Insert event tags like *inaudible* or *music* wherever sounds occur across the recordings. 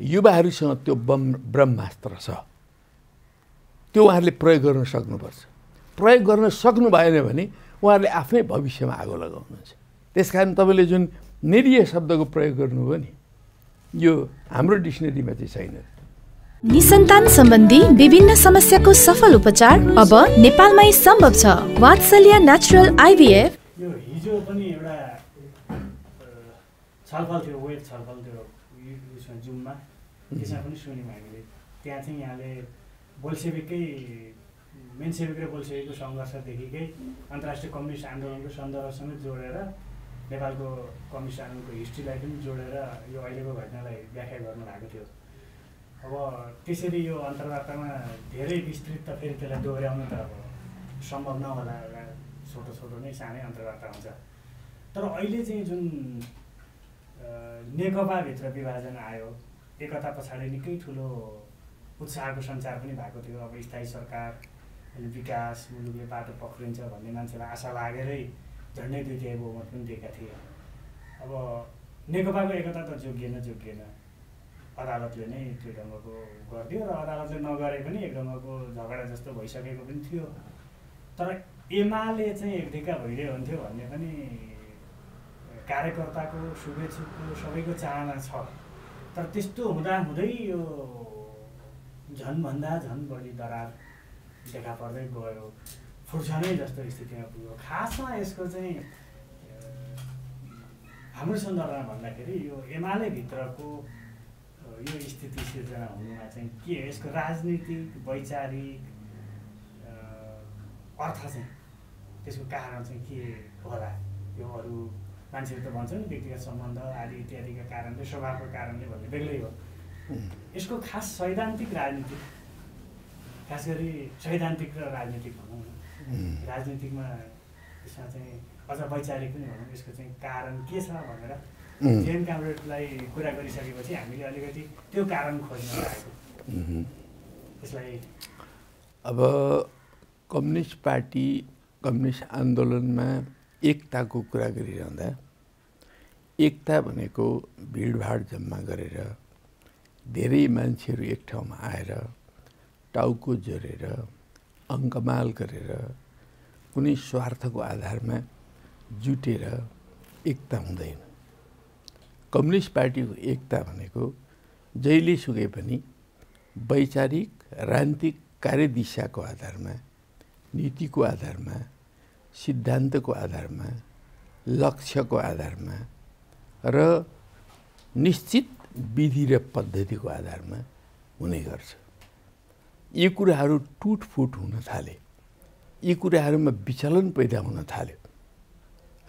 युवाहरूसँग त्यो बम ब्रह्मास्त्र छ। त्यो उहाँहरूले प्रयोग गर्न सक्नुपर्छ। प्रयोग गर्न सक्नु भएन भने उहाँहरूले आफ्नै भविष्यमा आगो लगाउनुहुन्छ। त्यस कारण तपाईँले जुन निरीय शब्दको प्रयोग गर्नुभयो नि यो हाम्रो डिक्सनेरीमा चाहिँ छैन। निसन्तान सम्बन्धी विभिन्न समस्याको सफल उपचार अब नेपालमै सम्भव छ। वात्सल्य नेचुरल आइभीएफ यो हिजो पनि एउटा छलफल थियो वेब छलफल थियो। उसमा जुममा त्यसमा पनि सुन्यौँ हामीले। त्यहाँ चाहिँ यहाँले बोल्सेविकै मेनसेविक र बोल्सेविकको सङ्घर्षदेखिकै अन्तर्राष्ट्रिय कम्युनिस्ट आन्दोलनको सन्दर्भसँग जोडेर नेपालको कम्युनिस्ट आन्दोलनको हिस्ट्रीलाई पनि जोडेर यो अहिलेको घटनालाई व्याख्या गर्नुभएको थियो। अब त्यसरी यो अन्तर्वार्तामा धेरै विस्तृत त फेरि त्यसलाई दोहोऱ्याउनु त अब सम्भव नहोला छोटो छोटो नै सानै अन्तर्वार्ता हुन्छ। तर अहिले चाहिँ जुन नेकपाभित्र विभाजन आयो। एकता पछाडि निकै ठुलो उत्साहको सञ्चार पनि भएको थियो। अब स्थायी सरकार विकास मुलुकले बाटो पक्रिन्छ भन्ने मान्छेलाई आशा लागेरै झन्डै दुई बहुमत पनि दिएका थिए। अब नेकपाको एकता त जोगिएन जोगिएन। अदालतले नै त्यो ढङ्गको गरिदियो र अदालतले नगरे पनि एक ढङ्गको झगडा जस्तो भइसकेको पनि थियो। तर एमाले चाहिँ एकधिका भइदियो हुन्थ्यो भन्ने पनि कार्यकर्ताको शुभेच्छुकको सबैको चाहना छ। तर त्यस्तो हुँदा हुँदै यो झन्भन्दा झन् बढी दरार देखा पर्दै गयो। फुर्छनै जस्तो स्थितिमा पुग्यो। खासमा यसको चाहिँ हाम्रो सन्दर्भमा भन्दाखेरि यो एमाले भित्रको यो स्थिति सिर्जना हुनुमा चाहिँ के यसको राजनीतिक वैचारिक अर्थ चाहिँ त्यसको कारण चाहिँ के होला? यो अरू मान्छेहरू त भन्छ नि व्यक्तिगत सम्बन्ध आदि इत्यादिका कारणले स्वभावको कारणले भन्ने बेग्लै हो। यसको खास सैद्धान्तिक राजनीतिक खास गरी सैद्धान्तिक र राजनीतिक भनौँ न। राजनीतिकमा यसमा चाहिँ अझ वैचारिक पनि भनौँ यसको चाहिँ कारण के छ भनेर जेएन कामरेडलाई कुरा गरिसकेपछि हामीले अलिकति त्यो कारण खोज्न लागेको यसलाई अब कम्युनिस्ट पार्टी कम्युनिस्ट आन्दोलनमा एकताको कुरा गरिरहँदा एकता भनेको भिडभाड जम्मा गरेर धेरै मान्छेहरू एक ठाउँमा आएर टाउको जोडेर अङ्कमाल गरेर कुनै स्वार्थको आधारमा जुटेर एकता हुँदैन। कम्युनिस्ट पार्टीको एकता भनेको जहिले सुकै पनि वैचारिक राजनीतिक कार्यदिशाको आधारमा नीतिको आधारमा सिद्धान्तको आधारमा लक्ष्यको आधारमा र निश्चित विधि र पद्धतिको आधारमा हुने गर्छ। यी कुराहरू टुटफुट हुन थाले। यी कुराहरूमा विचलन पैदा हुन थाल्यो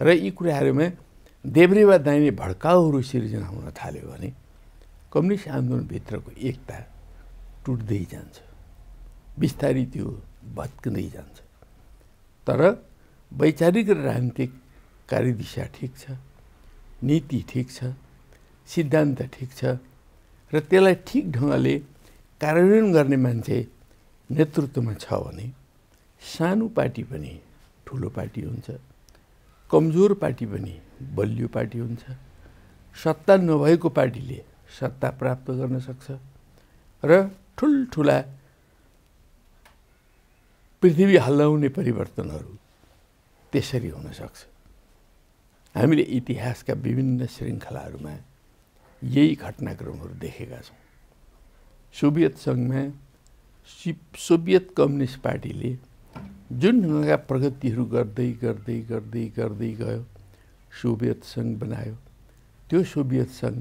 र यी कुराहरूमा देब्रे वा दाहिने भड्काउहरू सिर्जना हुन थाल्यो भने कम्युनिस्ट आन्दोलनभित्रको एकता टुट्दै जान्छ। बिस्तारै त्यो भत्किँदै जान्छ। तर वैचारिक र राजनीतिक कार्यदिशा ठिक छ नीति ठिक छ सिद्धान्त ठिक छ र त्यसलाई ठिक ढङ्गले कार्यान्वयन गर्ने मान्छे नेतृत्वमा छ भने सानो पार्टी पनि ठुलो पार्टी हुन्छ कमजोर पार्टी पनि बलियो पार्टी हुन्छ सत्ता नभएको पार्टीले सत्ता प्राप्त गर्न सक्छ र ठुल्ठुला पृथ्वी हल्लाउने परिवर्तनहरू त्यसरी हुनसक्छ। हामीले इतिहासका विभिन्न श्रृङ्खलाहरूमा यही घटनाक्रमहरू देखेका छौँ। सोभियत सङ्घमा सि सोभियत कम्युनिस्ट पार्टीले जुन ढङ्गका प्रगतिहरू गर्दै गर्दै गर्दै गर्दै गयो सोभियत सङ्घ बनायो त्यो सोभियत सङ्घ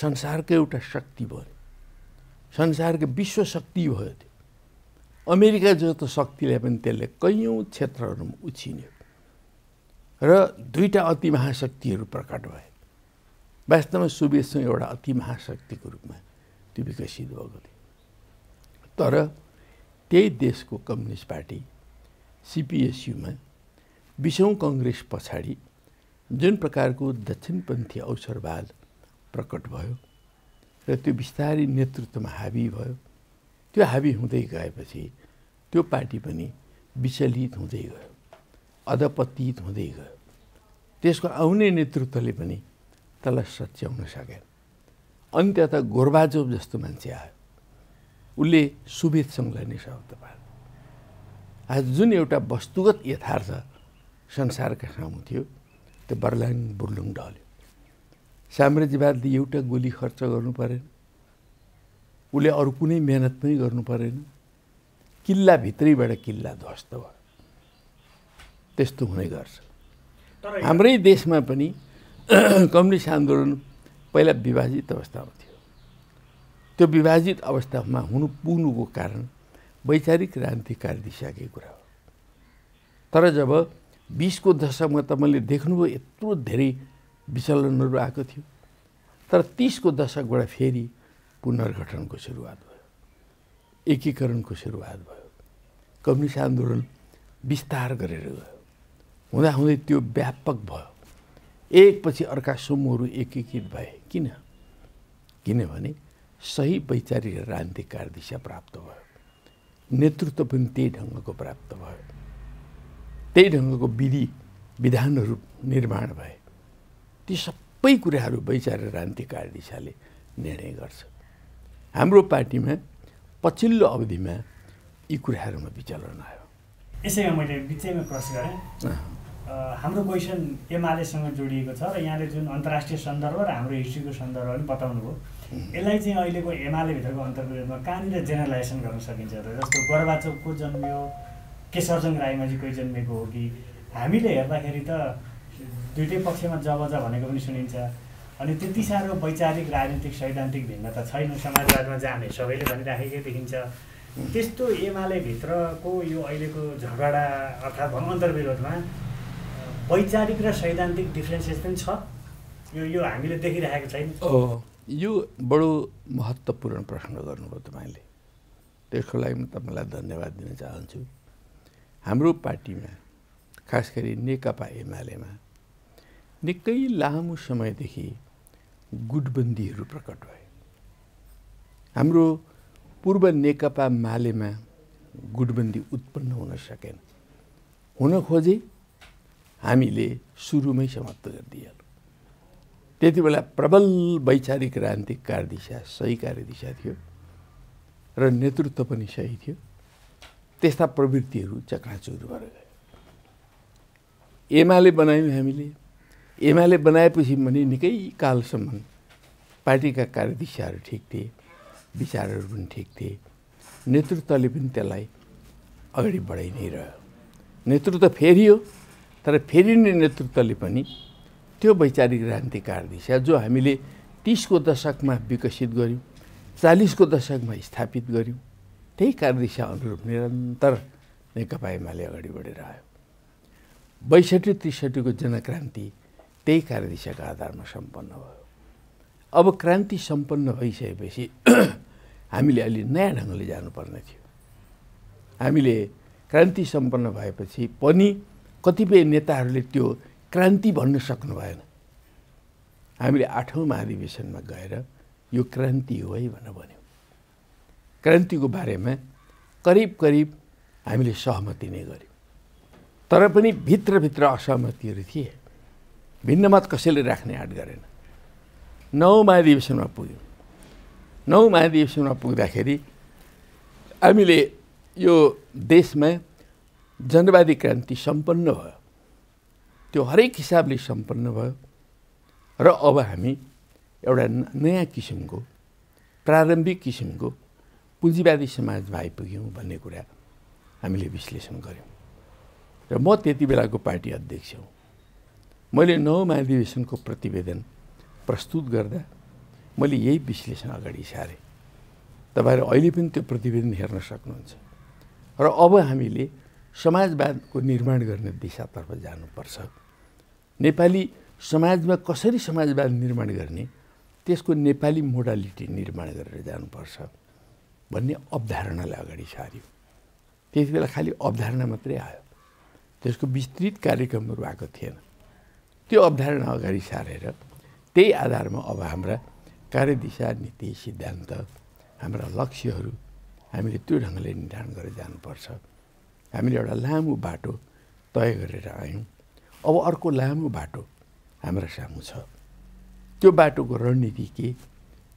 संसारको एउटा शक्ति भयो। संसारको विश्व शक्ति भयो त्यो। अमेरिका जस्तो शक्तिलाई पनि त्यसले कैयौँ क्षेत्रहरूमा उछिन्यो। र दुईवटा अति महाशक्तिहरू प्रकट भए। वास्तवमा सङ्घ एउटा अति महाशक्तिको रूपमा त्यो विकसित भएको थियो। तर त्यही देशको कम्युनिस्ट पार्टी सिपिएसयुमा बिसौँ कङ्ग्रेस पछाडि जुन प्रकारको दक्षिणपन्थी अवसरवाद प्रकट भयो र त्यो बिस्तारै नेतृत्वमा हाबी भयो त्यो हाबी हुँदै गएपछि त्यो पार्टी पनि विचलित हुँदै गयो। अधपतित हुँदै गयो। त्यसको आउने नेतृत्वले पनि त्यसलाई सच्याउन सकेन अन्त्यत गोर्बाजोब जस्तो मान्छे आयो। उसले सुवेदसँगलाई नै शब्द पायो आज जुन एउटा वस्तुगत यथार्थ संसारका सामु थियो त्यो बर्लाङ बुर्लुङ ढल्यो। साम्राज्यवादले एउटा गोली खर्च गर्नु परेन। उसले अरू कुनै मेहनत पनि गर्नु परेन। किल्लाभित्रैबाट किल्ला ध्वस्त भयो। त्यस्तो हुने गर्छ। हाम्रै देशमा पनि *clears throat* कम्युनिस्ट आन्दोलन पहिला विभाजित अवस्थामा थियो। त्यो विभाजित अवस्थामा हुनु पुग्नुको कारण वैचारिक क्रान्तिकारी दिइसकेको कुरा हो। तर जब बिसको दशकमा तपाईँले देख्नुभयो यत्रो धेरै विचलनहरू आएको थियो। तर तिसको दशकबाट फेरि पुनर्गठनको सुरुवात भयो। एकीकरणको सुरुवात भयो। कम्युनिस्ट आन्दोलन विस्तार गरेर गयो। हुँदाहुँदै त्यो व्यापक भयो। एकपछि अर्का समूहहरू एकीकृत भए। किन? किनभने सही वैचारिक राजनीतिक दिशा प्राप्त भयो। नेतृत्व पनि त्यही ढङ्गको प्राप्त भयो। त्यही ढङ्गको विधि विधानहरू निर्माण भए। ती सबै कुराहरू वैचारिक राजनीतिक दिशाले निर्णय गर्छ। हाम्रो पार्टीमा पछिल्लो अवधिमा यी कुराहरूमा विचलन आयो। यसैमा मैले बिचैमा क्रस गरेँ। हाम्रो क्वेसन एमालेसँग जोडिएको छ र यहाँले जुन अन्तर्राष्ट्रिय सन्दर्भ र हाम्रो हिस्ट्रीको सन्दर्भ पनि बताउनु भयो। यसलाई चाहिँ अहिलेको एमालेभित्रको अन्तर्गतमा कहाँनिर जेनरलाइजेसन गर्न सकिन्छ त जस्तो को जन्मियो केशरजङ राईमाझी कोही जन्मेको हो कि? हामीले हेर्दाखेरि त दुइटै पक्षमा जब ज भनेको पनि सुनिन्छ। अनि त्यति साह्रो वैचारिक राजनीतिक सैद्धान्तिक भिन्नता छैन समाजवादमा जाने सबैले भनिराखेकै देखिन्छ। त्यस्तो एमालेभित्रको यो अहिलेको झगडा अर्थात् भनौँ अन्तर्विरोधमा वैचारिक र सैद्धान्तिक डिफ्रेन्सेस पनि छ। यो यो हामीले देखिरहेको छैन। यो बडो महत्त्वपूर्ण प्रश्न गर्नुभयो तपाईँले। त्यसको लागि म तपाईँलाई धन्यवाद दिन चाहन्छु। हाम्रो पार्टीमा खास गरी नेकपा एमालेमा निकै लामो समयदेखि गुटबन्दीहरू प्रकट भए। हाम्रो पूर्व नेकपा मालेमा गुटबन्दी उत्पन्न हुन सकेन। हुन खोजे हामीले सुरुमै समाप्त गरिदिइहाल्यौँ त्यति बेला प्रबल वैचारिक राजनीतिक कार्यदिशा सही कार्यदिशा थियो र नेतृत्व पनि सही थियो। त्यस्ता प्रवृत्तिहरू चक्राचुर भएर गयो। एमाले बनायौँ हामीले। एमाले बनाएपछि पनि निकै कालसम्म पार्टीका कार्यदिशाहरू ठिक थिए विचारहरू पनि ठिक थिए। नेतृत्वले पनि त्यसलाई अगाडि बढाइ नै रह्यो। नेतृत्व फेरियो। तर फेरिने नेतृत्वले पनि त्यो वैचारिक राजनीतिक दिशा जो हामीले तिसको दशकमा विकसित गऱ्यौँ चालिसको दशकमा स्थापित गऱ्यौँ त्यही कार्यदिशा अनुरूप निरन्तर नेकपा एमाले अगाडि बढेर आयो। बैसठी त्रिसठीको जनक्रान्ति त्यही कार्यदिशाका आधारमा सम्पन्न भयो। अब क्रान्ति सम्पन्न भइसकेपछि *clears throat* हामीले अलि नयाँ ढङ्गले जानुपर्ने थियो। हामीले क्रान्ति सम्पन्न भएपछि पनि कतिपय नेताहरूले त्यो क्रान्ति भन्न सक्नु भएन। हामीले आठौँ महाधिवेशनमा गएर यो क्रान्ति हो है भनेर भन्यौँ। क्रान्तिको बारेमा करिब करिब हामीले सहमति नै गऱ्यौँ। तर पनि भित्रभित्र असहमतिहरू थिए। भिन्नमत कसैले राख्ने आँट गरेन। नौ महाधिवेशनमा पुग्यौँ। नौ महाधिवेशनमा पुग्दाखेरि हामीले यो देशमा जनवादी क्रान्ति सम्पन्न भयो। त्यो हरेक हिसाबले सम्पन्न भयो र अब हामी एउटा नयाँ किसिमको प्रारम्भिक किसिमको पुँजीवादी समाजमा आइपुग्यौँ भन्ने कुरा हामीले विश्लेषण गऱ्यौँ। र म त्यति बेलाको पार्टी अध्यक्ष हुँ। मैले नौ महाधिवेशनको प्रतिवेदन प्रस्तुत गर्दा मैले यही विश्लेषण अगाडि सारेँ। तपाईँहरू अहिले पनि त्यो प्रतिवेदन हेर्न सक्नुहुन्छ। र अब हामीले समाजवादको निर्माण गर्ने दिशातर्फ जानुपर्छ। नेपाली समाजमा कसरी समाजवाद निर्माण गर्ने त्यसको नेपाली मोडालिटी निर्माण गरेर जानुपर्छ भन्ने अवधारणालाई अगाडि सार्यो। त्यति बेला खालि अवधारणा मात्रै आयो। त्यसको विस्तृत कार्यक्रमहरू आएको थिएन। त्यो अवधारणा अगाडि सारेर त्यही आधारमा अब हाम्रा कार्यदिशा नीति सिद्धान्त हाम्रा लक्ष्यहरू हामीले त्यो ढङ्गले निर्धारण गरेर जानुपर्छ। हामीले एउटा लामो बाटो तय गरेर आयौँ। अब अर्को लामो बाटो हाम्रो सामु छ। त्यो बाटोको रणनीति के?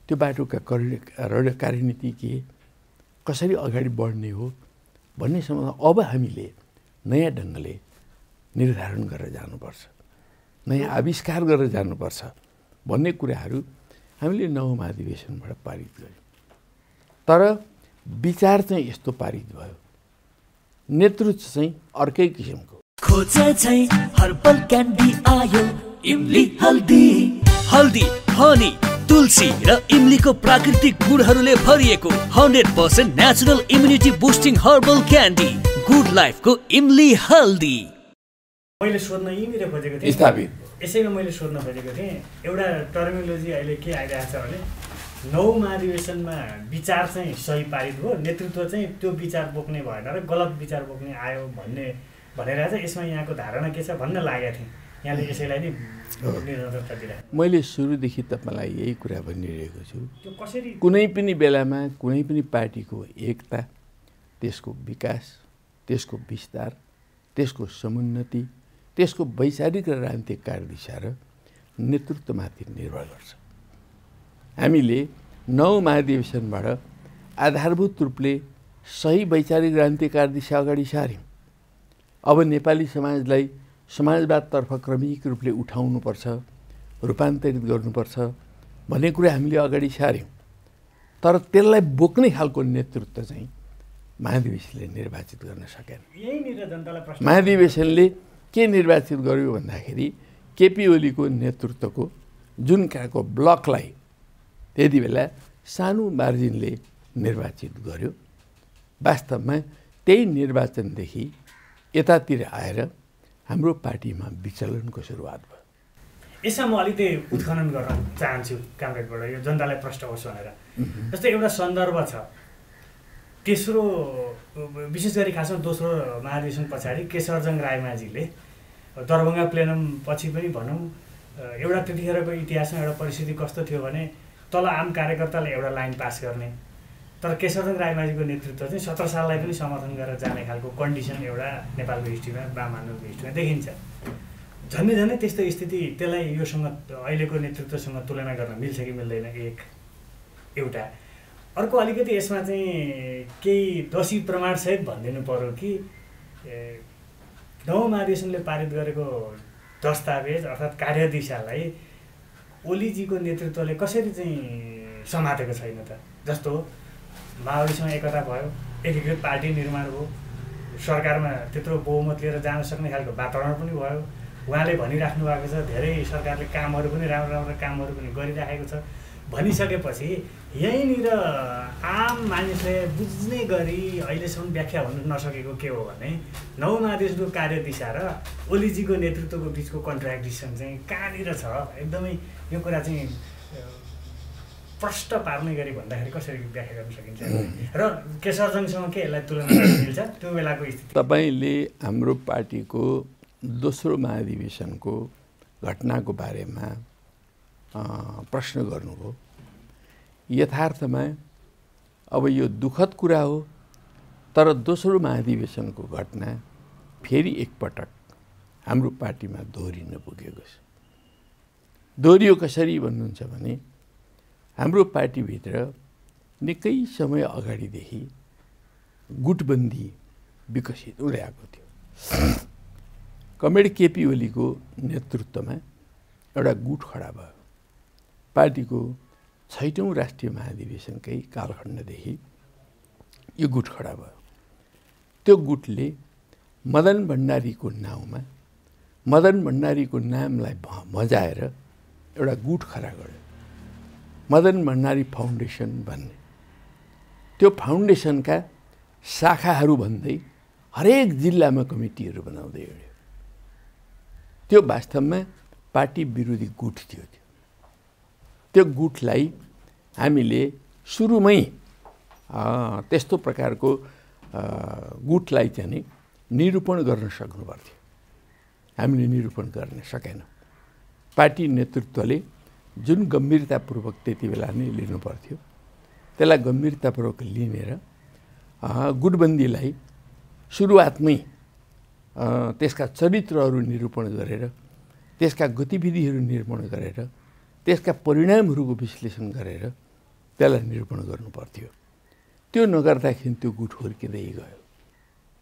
त्यो बाटोका कार्य कार्यनीति के? कसरी अगाडि बढ्ने हो? भन्ने सम्बन्धमा अब हामीले नयाँ ढङ्गले निर्धारण गरेर जानुपर्छ। नयाँ आविष्कार गरेर जानुपर्छ भन्ने कुराहरू हामीले नौ महाधिवेशनबाट पारित गऱ्यौँ। तर विचार चाहिँ यस्तो पारित भयो। नेतृत्व चाहिँ अर्कै किसिमको खोजे चाहिँ हर्बल क्यान्डी आयो इमली हल्दी। हल्दी हनी तुलसी र इमलीको प्राकृतिक गुणहरूले भरिएको hundred percent natural immunity boosting herbal candy good लाइफको इमली हल्दी। मैले सोध्न यहीँनिर खोजेको थिएँ। स्थापित। यसैमा मैले सोध्न खोजेको थिएँ। एउटा टर्मिनोलोजी अहिले के आइरहेको छ भने नौ महाधिवेशनमा विचार चाहिँ सही पारित भयो नेतृत्व चाहिँ त्यो विचार बोक्ने भएन र गलत विचार बोक्ने आयो भन्ने भनेर चाहिँ यसमा यहाँको धारणा के छ भन्न लागेको थिएँ। यहाँले यसैलाई नै निरन्तरता दिएर मैले सुरुदेखि तपाईँलाई यही कुरा भनिरहेको छु। त्यो कसरी कुनै पनि बेलामा कुनै पनि पार्टीको एकता त्यसको विकास त्यसको विस्तार त्यसको समुन्नति त्यसको वैचारिक र राजनीतिक कार्यदिशा र नेतृत्वमाथि निर्भर गर्छ। हामीले नौ महाधिवेशनबाट आधारभूत रूपले सही वैचारिक क्रान्तिकार दिशा अगाडि सार्यौँ अब नेपाली समाजलाई समाजवादतर्फ क्रमिक रूपले उठाउनुपर्छ रूपान्तरित गर्नुपर्छ भन्ने कुरा हामीले अगाडि सार्यौँ तर त्यसलाई बोक्ने खालको नेतृत्व चाहिँ महाधिवेशनले निर्वाचित गर्न सकेन। महाधिवेशनले के निर्वाचित गर्यो भन्दाखेरि केपी ओलीको नेतृत्वको जुन खालको ब्लकलाई त्यति बेला सानो मार्जिनले निर्वाचित गर्यो। वास्तवमा त्यही निर्वाचनदेखि यतातिर आएर हाम्रो पार्टीमा विचलनको सुरुवात भयो। यसमा म अलिकति उत्खनन गर्न चाहन्छु कामरेडबाट यो जनतालाई प्रश्न होस् भनेर। जस्तै एउटा सन्दर्भ छ। तेस्रो विशेष गरी खासमा दोस्रो महाधिवेशन पछाडि केशरजङ रायमाझीले दरभङ्गा प्लेनम पछि पनि भनौँ एउटा त्यतिखेरको इतिहासमा एउटा परिस्थिति कस्तो थियो भने तल आम कार्यकर्ताले एउटा लाइन पास गर्ने। तर केशरचन्द्र राईमाझीको नेतृत्व चाहिँ सत्र साललाई पनि समर्थन गरेर जाने खालको कन्डिसन एउटा नेपालको हिस्ट्रीमा बामानुको हिस्ट्रीमा देखिन्छ। झन्डै झन्डै त्यस्तो स्थिति त्यसलाई योसँग अहिलेको नेतृत्वसँग तुलना गर्न मिल्छ कि मिल्दैन एक एउटा। अर्को अलिकति यसमा चाहिँ केही दोषी प्रमाणसहित भनिदिनु पऱ्यो कि नौ महाधिवेशनले पारित गरेको दस्तावेज अर्थात् कार्यदिशालाई ओलीजीको नेतृत्वले कसरी चाहिँ समातेको छैन त? जस्तो माओवादीसँग एकता भयो एकीकृत पार्टी निर्माण भयो सरकारमा त्यत्रो बहुमत लिएर जान सक्ने खालको वातावरण पनि भयो। उहाँले भनिराख्नु भएको छ धेरै सरकारले कामहरू पनि राम्रो राम्रो कामहरू पनि गरिराखेको छ। भनिसकेपछि यहीँनिर आम मानिसले बुझ्ने गरी अहिलेसम्म व्याख्या हुन नसकेको के हो भने नौ महादेशको कार्यदिशा र ओलीजीको नेतृत्वको बिचको कन्ट्राडिक्सन चाहिँ कहाँनिर छ? एकदमै यो कुरा चाहिँ प्रष्ट पार्ने गरी भन्दाखेरि कसरी व्याख्या गर्न सकिन्छ? र केशरजङसँग के यसलाई तुलना मिल्छ? त्यो बेलाको स्थिति। तपाईँले हाम्रो पार्टीको दोस्रो महाधिवेशनको घटनाको बारेमा प्रश्न गर्नुभयो। यथार्थमा अब यो दुःखद कुरा हो तर दोस्रो महाधिवेशनको घटना फेरि एकपटक हाम्रो पार्टीमा दोहोरिन पुगेको छ। दोहोरियो कसरी भन्नुहुन्छ भने हाम्रो पार्टीभित्र निकै समय अगाडिदेखि गुटबन्दी विकसित हुँदै आएको थियो। कमेड केपी ओलीको नेतृत्वमा एउटा गुट खडा भयो। पार्टीको छैटौँ राष्ट्रिय महाधिवेशनकै कालखण्डदेखि यो गुट खडा भयो। त्यो गुटले मदन भण्डारीको नाउँमा मदन भण्डारीको नामलाई मजाएर एउटा गुट खडा गर्यो। मदन भण्डारी फाउन्डेसन भन्ने। त्यो फाउन्डेसनका शाखाहरू भन्दै हरेक जिल्लामा कमिटीहरू बनाउँदै हिँड्यो। त्यो वास्तवमा पार्टी विरोधी गुट थियो त्यो। त्यो गुटलाई हामीले सुरुमै त्यस्तो प्रकारको गुटलाई चाहिँ निरूपण गर्न सक्नुपर्थ्यो। हामीले निरूपण गर्न सकेनौँ। पार्टी नेतृत्वले जुन गम्भीरतापूर्वक त्यति बेला नै लिनुपर्थ्यो त्यसलाई गम्भीरतापूर्वक लिनेर गुटबन्दीलाई सुरुवातमै त्यसका चरित्रहरू निरूपण गरेर त्यसका गतिविधिहरू निर्माण गरेर त्यसका परिणामहरूको विश्लेषण गरेर त्यसलाई निरूपण गर्नु पर्थ्यो। त्यो नगर्दाखेरि त्यो गुट हुर्किँदै गयो।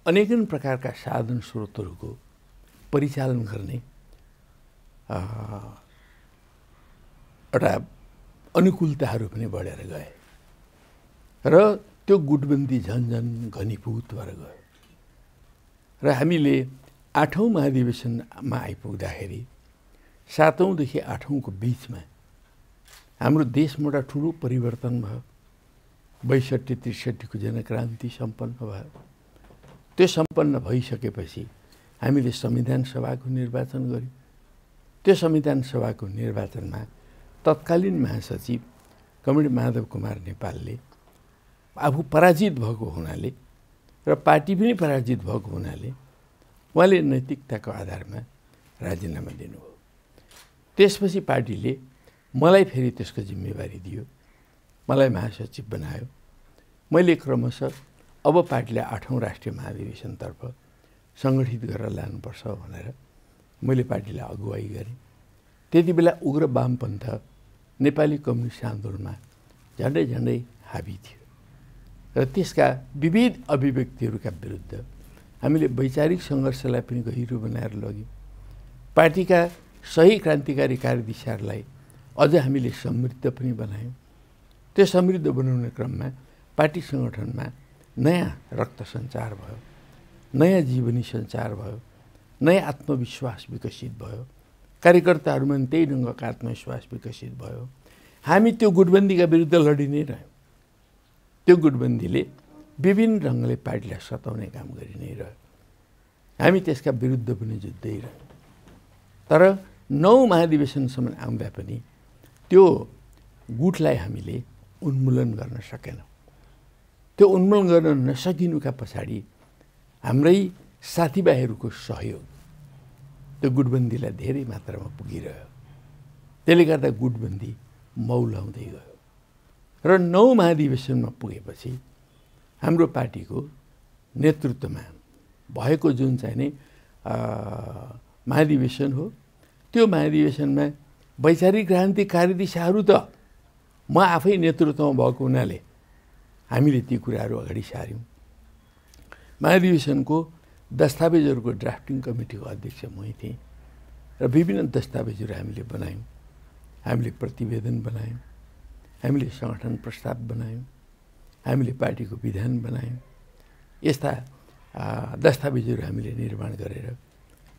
अनेकन प्रकारका साधन स्रोतहरूको परिचालन गर्ने एउटा अनुकूलताहरू पनि बढेर गए। र त्यो गुटबन्दी झन् झन् घनीभूत भएर गयो। र हामीले आठौँ महाधिवेशनमा आइपुग्दाखेरि सातौँदेखि आठौँको बिचमा हाम्रो देशमा एउटा ठुलो परिवर्तन भयो। बैसठी त्रिसठीको जनक्रान्ति सम्पन्न भयो। त्यो सम्पन्न भइसकेपछि हामीले संविधान सभाको निर्वाचन गऱ्यौँ। त्यो संविधान सभाको निर्वाचनमा तत्कालीन महासचिव कमरेड माधव कुमार नेपालले आफू पराजित भएको हुनाले र पार्टी पनि पराजित भएको हुनाले उहाँले नैतिकताको आधारमा राजीनामा दिनुभयो। त्यसपछि पार्टीले मलाई फेरि त्यसको जिम्मेवारी दियो। मलाई महासचिव बनायो। मैले क्रमशः अब पार्टीलाई आठौँ राष्ट्रिय महाधिवेशनतर्फ सङ्गठित गरेर लानुपर्छ भनेर मैले पार्टीलाई अगुवाई गरेँ। त्यति बेला उग्र वामपन्थ नेपाली कम्युनिस्ट आन्दोलनमा झन्डै झन्डै हाबी थियो र त्यसका विविध अभिव्यक्तिहरूका विरुद्ध हामीले वैचारिक सङ्घर्षलाई पनि गहिरो बनाएर लग्यौँ। पार्टीका सही क्रान्तिकारी कार्यदिशाहरूलाई अझ हामीले समृद्ध पनि बनायौँ। त्यो समृद्ध बनाउने क्रममा पार्टी सङ्गठनमा नयाँ रक्त सञ्चार भयो नयाँ जीवनी सञ्चार भयो नयाँ आत्मविश्वास विकसित भयो कार्यकर्ताहरूमा पनि त्यही ढङ्गको आत्मविश्वास विकसित भयो। हामी त्यो गुटबन्दीका विरुद्ध लडि नै रह्यौँ। त्यो गुटबन्दीले विभिन्न ढङ्गले पार्टीलाई सताउने काम गरि नै रह्यो। हामी त्यसका विरुद्ध पनि जुत्दै रह्यौँ। तर नौ महाधिवेशनसम्म आउँदा पनि त्यो गुटलाई हामीले उन्मूलन गर्न सकेनौँ। त्यो उन्मूलन गर्न नसकिनुका पछाडि हाम्रै साथीभाइहरूको सहयोग त्यो गुटबन्दीलाई धेरै मात्रामा पुगिरह्यो। त्यसले गर्दा गुटबन्दी मौलाउँदै गयो। र नौ महाधिवेशनमा पुगेपछि हाम्रो पार्टीको नेतृत्वमा भएको जुन चाहिँ नि महाधिवेशन हो त्यो महाधिवेशनमा वैचारिक क्रान्ति कार्यदिशाहरू त। म आफै नेतृत्वमा भएको हुनाले हामीले ती कुराहरू अगाडि सार्यौँ। महाधिवेशनको दस्तावेजहरूको ड्राफ्टिङ कमिटीको अध्यक्ष मै थिएँ र विभिन्न दस्तावेजहरू हामीले बनायौँ। हामीले प्रतिवेदन बनायौँ हामीले सङ्गठन प्रस्ताव बनायौँ हामीले पार्टीको विधान बनायौँ। यस्ता दस्तावेजहरू हामीले निर्माण गरेर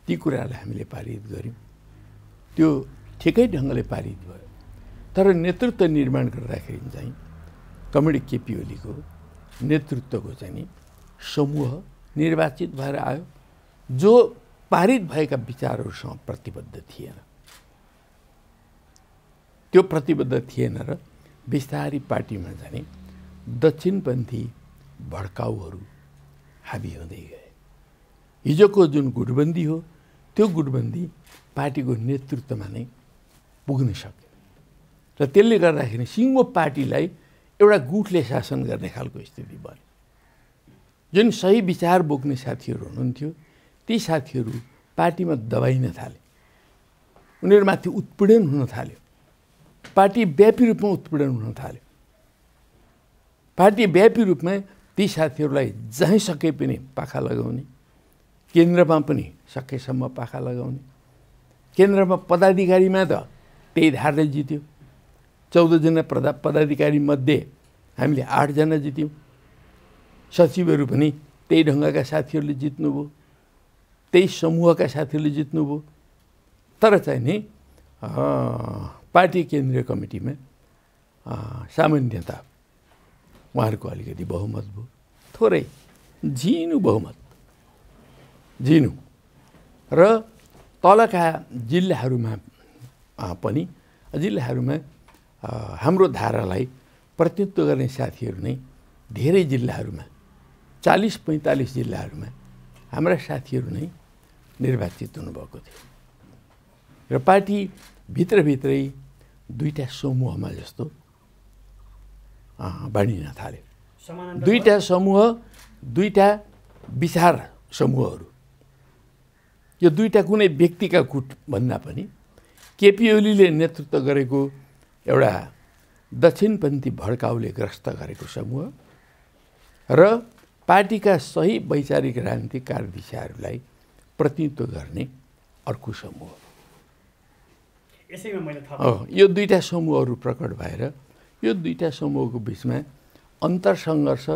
ती कुराहरूलाई हामीले पारित गऱ्यौँ। त्यो ठिकै ढङ्गले पारित भयो। तर नेतृत्व निर्माण गर्दाखेरि चाहिँ कमेडी केपी ओलीको नेतृत्वको चाहिँ समूह निर्वाचित भएर आयो जो पारित भएका विचारहरूसँग प्रतिबद्ध थिएन। त्यो प्रतिबद्ध थिएन र बिस्तारी पार्टीमा जाने दक्षिणपन्थी भड्काउहरू हाबी हुँदै गए। हिजोको जुन गुटबन्दी हो त्यो गुटबन्दी पार्टीको नेतृत्वमा नै पुग्न सक्यो। र त्यसले गर्दाखेरि सिङ्गो पार्टीलाई एउटा गुटले शासन गर्ने खालको स्थिति भयो जुन सही विचार बोक्ने साथीहरू हुनुहुन्थ्यो ती साथीहरू पार्टीमा दबाइन थाले। उनीहरूमाथि उत्पीडन हुन थाल्यो। पार्टी व्यापी रूपमा उत्पीडन हुन थाल्यो। पार्टी व्यापी रूपमा ती साथीहरूलाई जहीँ सके पनि पाखा लगाउने केन्द्रमा पनि सकेसम्म पाखा लगाउने। केन्द्रमा पदाधिकारीमा त त्यही धारले जित्यो। चौधजना प्रदा पदाधिकारी मध्ये हामीले आठजना जित्यौँ। सचिवहरू पनि त्यही ढङ्गका साथीहरूले जित्नुभयो त्यही समूहका साथीहरूले जित्नुभयो। तर चाहिँ नि पार्टी केन्द्रीय कमिटीमा सामान्यता उहाँहरूको अलिकति बहुमत भयो। थोरै झिनु बहुमत झिनु। र तलका जिल्लाहरूमा पनि जिल्लाहरूमा हाम्रो धारालाई प्रतिनिधित्व गर्ने साथीहरू नै धेरै जिल्लाहरूमा चालिस पैँतालिस जिल्लाहरूमा हाम्रा साथीहरू नै निर्वाचित हुनुभएको थियो। र पार्टी भित्रभित्रै दुईवटा समूहमा जस्तो बाँडिन थाल्यो। दुईवटा समूह दुईवटा विचार समूहहरू। यो दुईवटा कुनै व्यक्तिका गुट भन्दा पनि केपी ओलीले नेतृत्व गरेको एउटा दक्षिणपन्थी भड्काउले ग्रस्त गरेको समूह र पार्टीका सही वैचारिक राजनीतिक कार्यदिशाहरूलाई प्रतिनिधित्व गर्ने अर्को समूह। यो दुईवटा समूहहरू प्रकट भएर यो दुईवटा समूहको बिचमा अन्तर सङ्घर्ष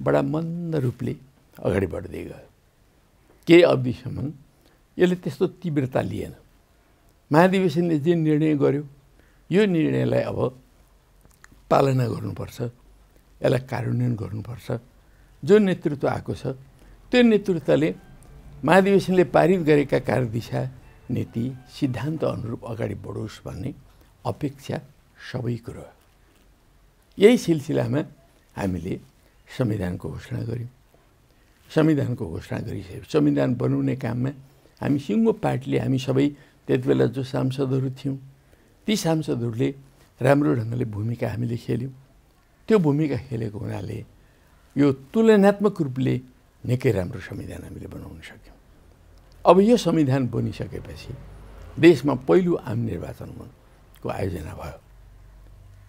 बडा मन्द रूपले अगाडि बढ्दै गयो। केही अवधिसम्म यसले त्यस्तो तीव्रता लिएन। महाधिवेशनले जे निर्णय गर्यो यो निर्णयलाई अब पालना गर्नुपर्छ यसलाई कार्यान्वयन गर्नुपर्छ। जो नेतृत्व आएको छ त्यो नेतृत्वले महाधिवेशनले पारित गरेका कार्यदिशा नीति सिद्धान्त अनुरूप अगाडि बढोस् भन्ने अपेक्षा सबैको रह्यो यही सिलसिलामा हामीले संविधानको घोषणा गऱ्यौँ संविधानको घोषणा गरिसक्यो संविधान बनाउने काममा हामी सिङ्गो पार्टीले हामी सबै त्यति बेला जो सांसदहरू थियौँ ती सांसदहरूले राम्रो ढङ्गले भूमिका हामीले खेल्यौँ। त्यो भूमिका खेलेको हुनाले यो तुलनात्मक रूपले निकै राम्रो संविधान हामीले बनाउन सक्यौँ। अब यो संविधान बनिसकेपछि देशमा पहिलो आम निर्वाचनको आयोजना भयो।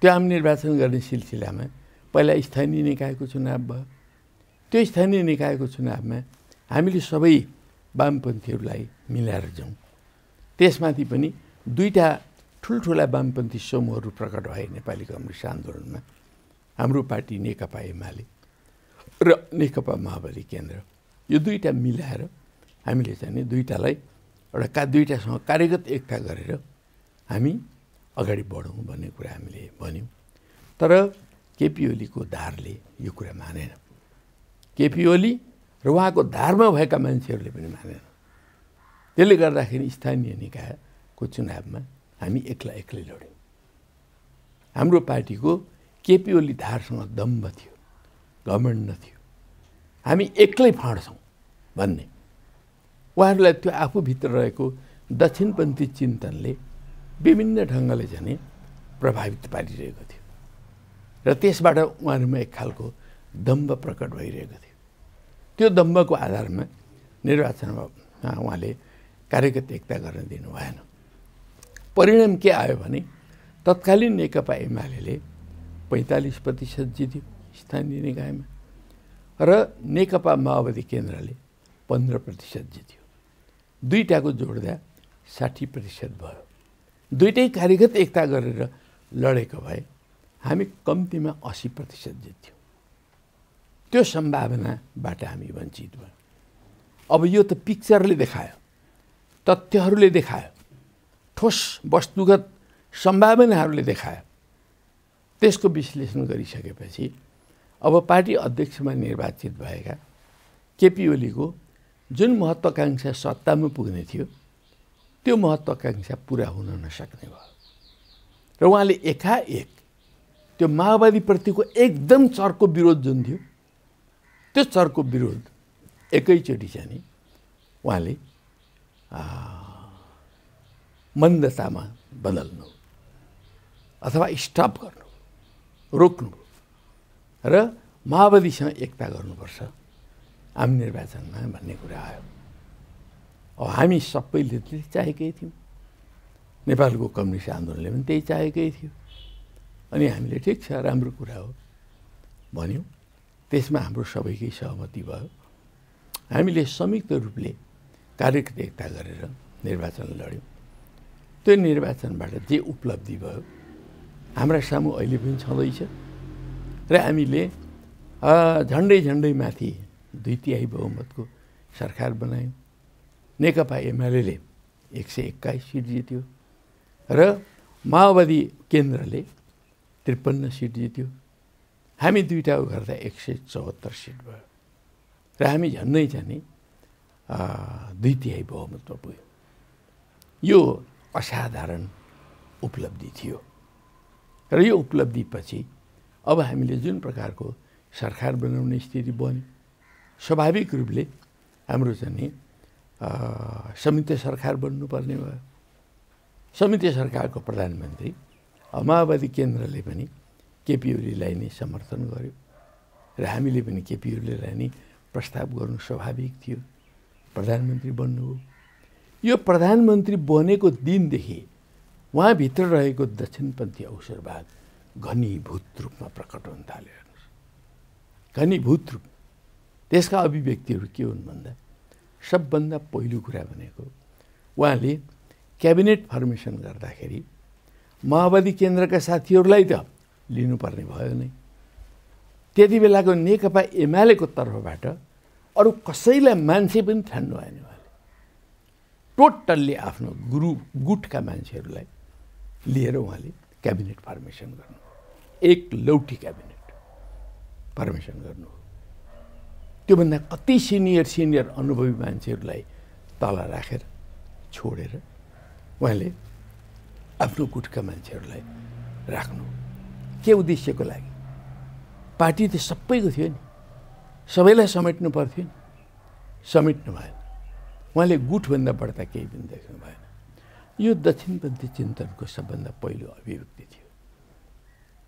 त्यो आम निर्वाचन गर्ने सिलसिलामा पहिला स्थानीय निकायको चुनाव भयो। त्यो स्थानीय निकायको चुनावमा हामीले सबै वामपन्थीहरूलाई मिलाएर जाउँ। त्यसमाथि पनि दुईवटा ठुल्ठुला वामपन्थी समूहहरू प्रकट भए नेपाली कम्युनिस्ट आन्दोलनमा। हाम्रो पार्टी नेकपा एमाले र नेकपा माओवादी केन्द्र। यो दुईवटा मिलाएर हामीले चाहिँ दुईवटालाई एउटा का दुईवटासँग कार्यगत एकता गरेर हामी अगाडि बढौँ भन्ने कुरा हामीले भन्यौँ। तर केपी ओलीको धारले यो कुरा मानेन। केपी ओली र उहाँको धारमा भएका मान्छेहरूले पनि मानेन। त्यसले गर्दाखेरि स्थानीय निकायको चुनावमा हामी एक्लै एक्लै लड्यौँ। हाम्रो पार्टीको केपी ओली धारसँग दम्ब थियो घमण्ड थियो। हामी एक्लै फाँड्छौँ भन्ने। उहाँहरूलाई त्यो आफूभित्र रहेको दक्षिणपन्थी चिन्तनले विभिन्न ढङ्गले चाहिँ प्रभावित पारिरहेको थियो र त्यसबाट उहाँहरूमा एक खालको दम्ब प्रकट भइरहेको थियो। त्यो दम्बको आधारमा निर्वाचनमा उहाँले कार्यगत एकता गर्न दिनु भएन। परिणाम के आयो भने तत्कालीन नेकपा एमाले पैँतालिस प्रतिशत जित्यो स्थानीय निकायमा र नेकपा माओवादी केन्द्रले पन्ध्र प्रतिशत जित्यो। दुईवटाको जोड्दा साठी प्रतिशत भयो। दुइटै कार्यगत एकता गरेर लडेको भए हामी कम्तीमा असी प्रतिशत जित्थ्यौँ त्यो सम्भावनाबाट हामी वञ्चित भयो। अब यो त पिक्चरले देखायो। तथ्यहरूले देखायो। ठोस वस्तुगत सम्भावनाहरूले देखायो। त्यसको विश्लेषण गरिसकेपछि अब पार्टी अध्यक्षमा निर्वाचित भएका केपी ओलीको जुन महत्त्वाकाङ्क्षा सत्तामा पुग्ने थियो त्यो महत्त्वाकाङ्क्षा पुरा हुन नसक्ने भयो। र उहाँले एकाएक त्यो माओवादीप्रतिको एकदम चर्को विरोध जुन थियो त्यो चर्को विरोध एकैचोटि चाहिँ उहाँले मन्दतामा बदल्नु अथवा स्टप गर्नु रोक्नु र माओवादीसँग एकता गर्नुपर्छ आम निर्वाचनमा भन्ने कुरा आयो अब हामी सबैले त्यही चाहेकै थियौँ नेपालको कम्युनिस्ट आन्दोलनले पनि त्यही चाहेकै थियो अनि हामीले ठिक छ राम्रो कुरा हो भन्यौँ त्यसमा हाम्रो सबैकै सहमति भयो हामीले संयुक्त रूपले कार्यकर्ता गरेर निर्वाचन लड्यौँ। त्यो निर्वाचनबाट जे उपलब्धि भयो हाम्रा सामु अहिले पनि छँदैछ र हामीले झन्डै झन्डै माथि दुई तिहाई बहुमतको सरकार बनायौँ। नेकपा एमाले एक सय एक्काइस सिट जित्यो र माओवादी केन्द्रले त्रिपन्न सिट जित्यो। हामी दुइटा गर्दा एक सय चौहत्तर सिट भयो। र हामी झन्डै झन्डै दुई तिहाई बहुमतमा पुग्यौँ यो असाधारण उपलब्धि थियो। र यो उपलब्धिपछि अब हामीले जुन प्रकारको सरकार बनाउने स्थिति बन्यो स्वाभाविक रूपले हाम्रो चाहिँ संयुक्त सरकार बन्नुपर्ने भयो। संयुक्त सरकारको प्रधानमन्त्री माओवादी केन्द्रले पनि केपी ओलीलाई नै समर्थन गर्यो। र हामीले पनि केपी ओलीलाई नै प्रस्ताव गर्नु स्वाभाविक थियो। प्रधानमन्त्री बन्नुभयो यो प्रधानमन्त्री बनेको दिनदेखि उहाँभित्र रहेको दक्षिणपन्थी अवसरवाद घनीभूत रूपमा प्रकट हुन थाल्यो हेर्नुहोस्। घनीभूत रूप। त्यसका अभिव्यक्तिहरू के हुन् भन्दा सबभन्दा पहिलो कुरा भनेको उहाँले क्याबिनेट फर्मेसन गर्दाखेरि माओवादी केन्द्रका साथीहरूलाई त लिनुपर्ने भयो नै। त्यति बेलाको नेकपा एमालेको तर्फबाट अरू कसैलाई मान्छे पनि ठान्नु भएन उहाँले। टोटल्ली आफ्नो गुरु गुटका मान्छेहरूलाई लिएर उहाँले क्याबिनेट फर्मेसन गर्नु एक लौटी क्याबिनेट फर्मेसन गर्नु त्योभन्दा कति सिनियर सिनियर अनुभवी मान्छेहरूलाई तल राखेर छोडेर उहाँले आफ्नो गुटका मान्छेहरूलाई राख्नु के उद्देश्यको लागि? पार्टी त सबैको थियो नि। सबैलाई समेट्नु पर्थ्यो नि समेट्नु भएन। उहाँले गुटभन्दा बढ्दा केही पनि देख्नु भएन। यो दक्षिणपन्थी चिन्तनको सबभन्दा पहिलो अभिव्यक्ति थियो।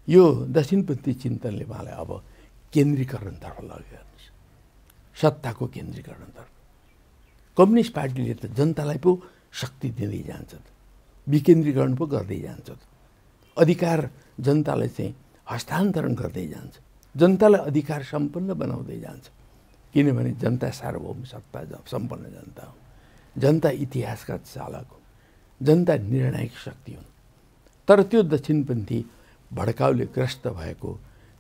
यो दक्षिणपन्थी चिन्तनले उहाँलाई अब केन्द्रीकरणतर्फ लग्यो हेर्नुहोस्। सत्ताको केन्द्रीकरणतर्फ कम्युनिस्ट पार्टीले त जनतालाई पो शक्ति दिँदै जान्छ त। विकेन्द्रीकरण पो गर्दै जान्छ त। अधिकार जनतालाई चाहिँ हस्तान्तरण गर्दै जान्छ। जनतालाई अधिकार सम्पन्न बनाउँदै जान्छ। किनभने जनता सार्वभौम सत्ता सम्पन्न जनता हो। जनता इतिहासका चालक हुन् जनता निर्णायक शक्ति हुन्। तर त्यो दक्षिणपन्थी भड्काउले ग्रस्त भएको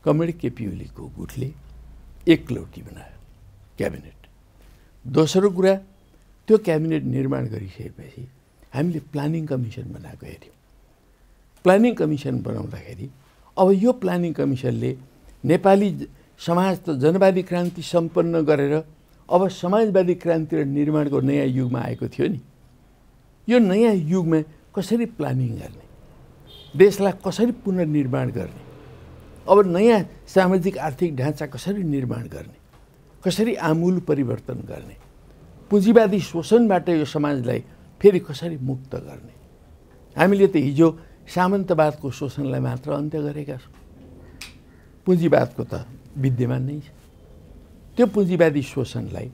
कमरेड केपी ओलीको गुटले एकलौटी बनायो क्याबिनेट। दोस्रो कुरा त्यो क्याबिनेट निर्माण गरिसकेपछि हामीले प्लानिङ कमिसन बनाएको हेऱ्यौँ। प्लानिङ कमिसन बनाउँदाखेरि अब यो प्लानिङ कमिसनले नेपाली समाज त जनवादी क्रान्ति सम्पन्न गरेर अब समाजवादी क्रान्ति र निर्माणको नयाँ युगमा आएको थियो नि। यो नयाँ युगमा कसरी प्लानिङ गर्ने? देशलाई कसरी पुनर्निर्माण गर्ने? अब नयाँ सामाजिक आर्थिक ढाँचा कसरी निर्माण गर्ने? कसरी आमूल परिवर्तन गर्ने? पुँजीवादी शोषणबाट यो समाजलाई फेरि कसरी मुक्त गर्ने? हामीले त हिजो सामन्तवादको शोषणलाई मात्र अन्त्य गरेका छौँ। पुँजीवादको त विद्यमान नै छ। त्यो पुँजीवादी शोषणलाई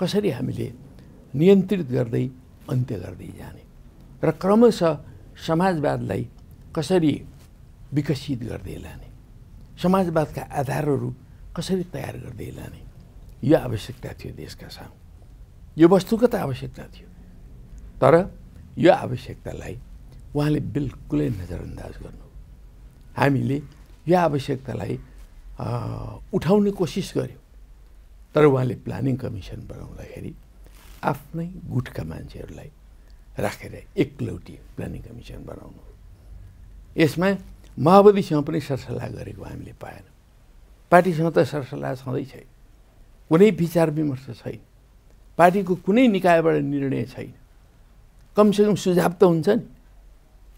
कसरी हामीले नियन्त्रित गर्दै अन्त्य गर्दै जाने? र क्रमशः समाजवादलाई कसरी विकसित गर्दै लाने? समाजवादका आधारहरू कसरी तयार गर्दै लाने? यो आवश्यकता थियो देशका सामु यो वस्तुगत आवश्यकता थियो। तर यो आवश्यकतालाई उहाँले बिल्कुलै नजरअन्दाज गर्नु। हामीले यो आवश्यकतालाई उठाउने कोसिस गऱ्यौँ तर उहाँले प्लानिङ कमिसन बनाउँदाखेरि आफ्नै गुटका मान्छेहरूलाई राखेर एकलौटी प्लानिङ कमिसन बनाउनु यसमा माओवादीसँग पनि सरसल्लाह गरेको हामीले पाएन। पार्टीसँग त सरसल्लाह छँदै छैन। कुनै विचार विमर्श छैन। पार्टीको कुनै निकायबाट निर्णय छैन। कमसेकम सुझाव त हुन्छ नि।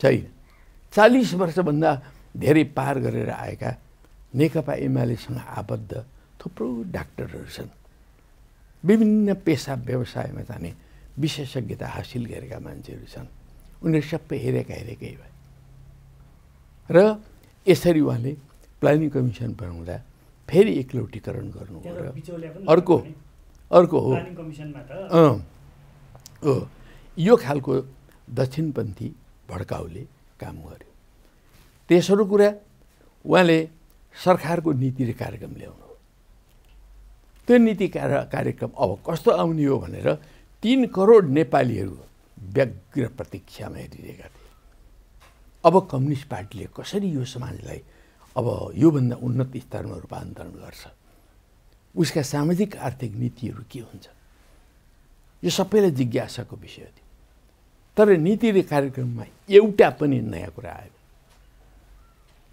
छैन। चालिस वर्षभन्दा धेरै पार गरेर आएका नेकपा एमालेसँग आबद्ध थुप्रो डाक्टरहरू छन्। विभिन्न पेसा व्यवसायमा जाने विशेषज्ञता हासिल गरेका मान्छेहरू छन्। उनीहरू सबै हेरेका हेरेकै भए। र यसरी उहाँले प्लानिङ कमिसन बनाउँदा फेरि एकलौटीकरण गर्नु र अर्को अर्को हो। हो। यो खालको दक्षिणपन्थी भड्काउले काम गर्यो। तेस्रो कुरा उहाँले सरकारको नीति र कार्यक्रम ल्याउनु त्यो नीति कार्यक्रम अब कस्तो आउने हो भनेर तिन करोड नेपालीहरू व्यग्र प्रतीक्षामा हेरिरहेका थिए। अब कम्युनिस्ट पार्टीले कसरी यो समाजलाई अब योभन्दा उन्नत स्तरमा रूपान्तरण गर्छ? उसका सामाजिक आर्थिक नीतिहरू के हुन्छ? यो सबैलाई जिज्ञासाको विषय थियो तर नीति र कार्यक्रममा एउटा पनि नयाँ कुरा आयो।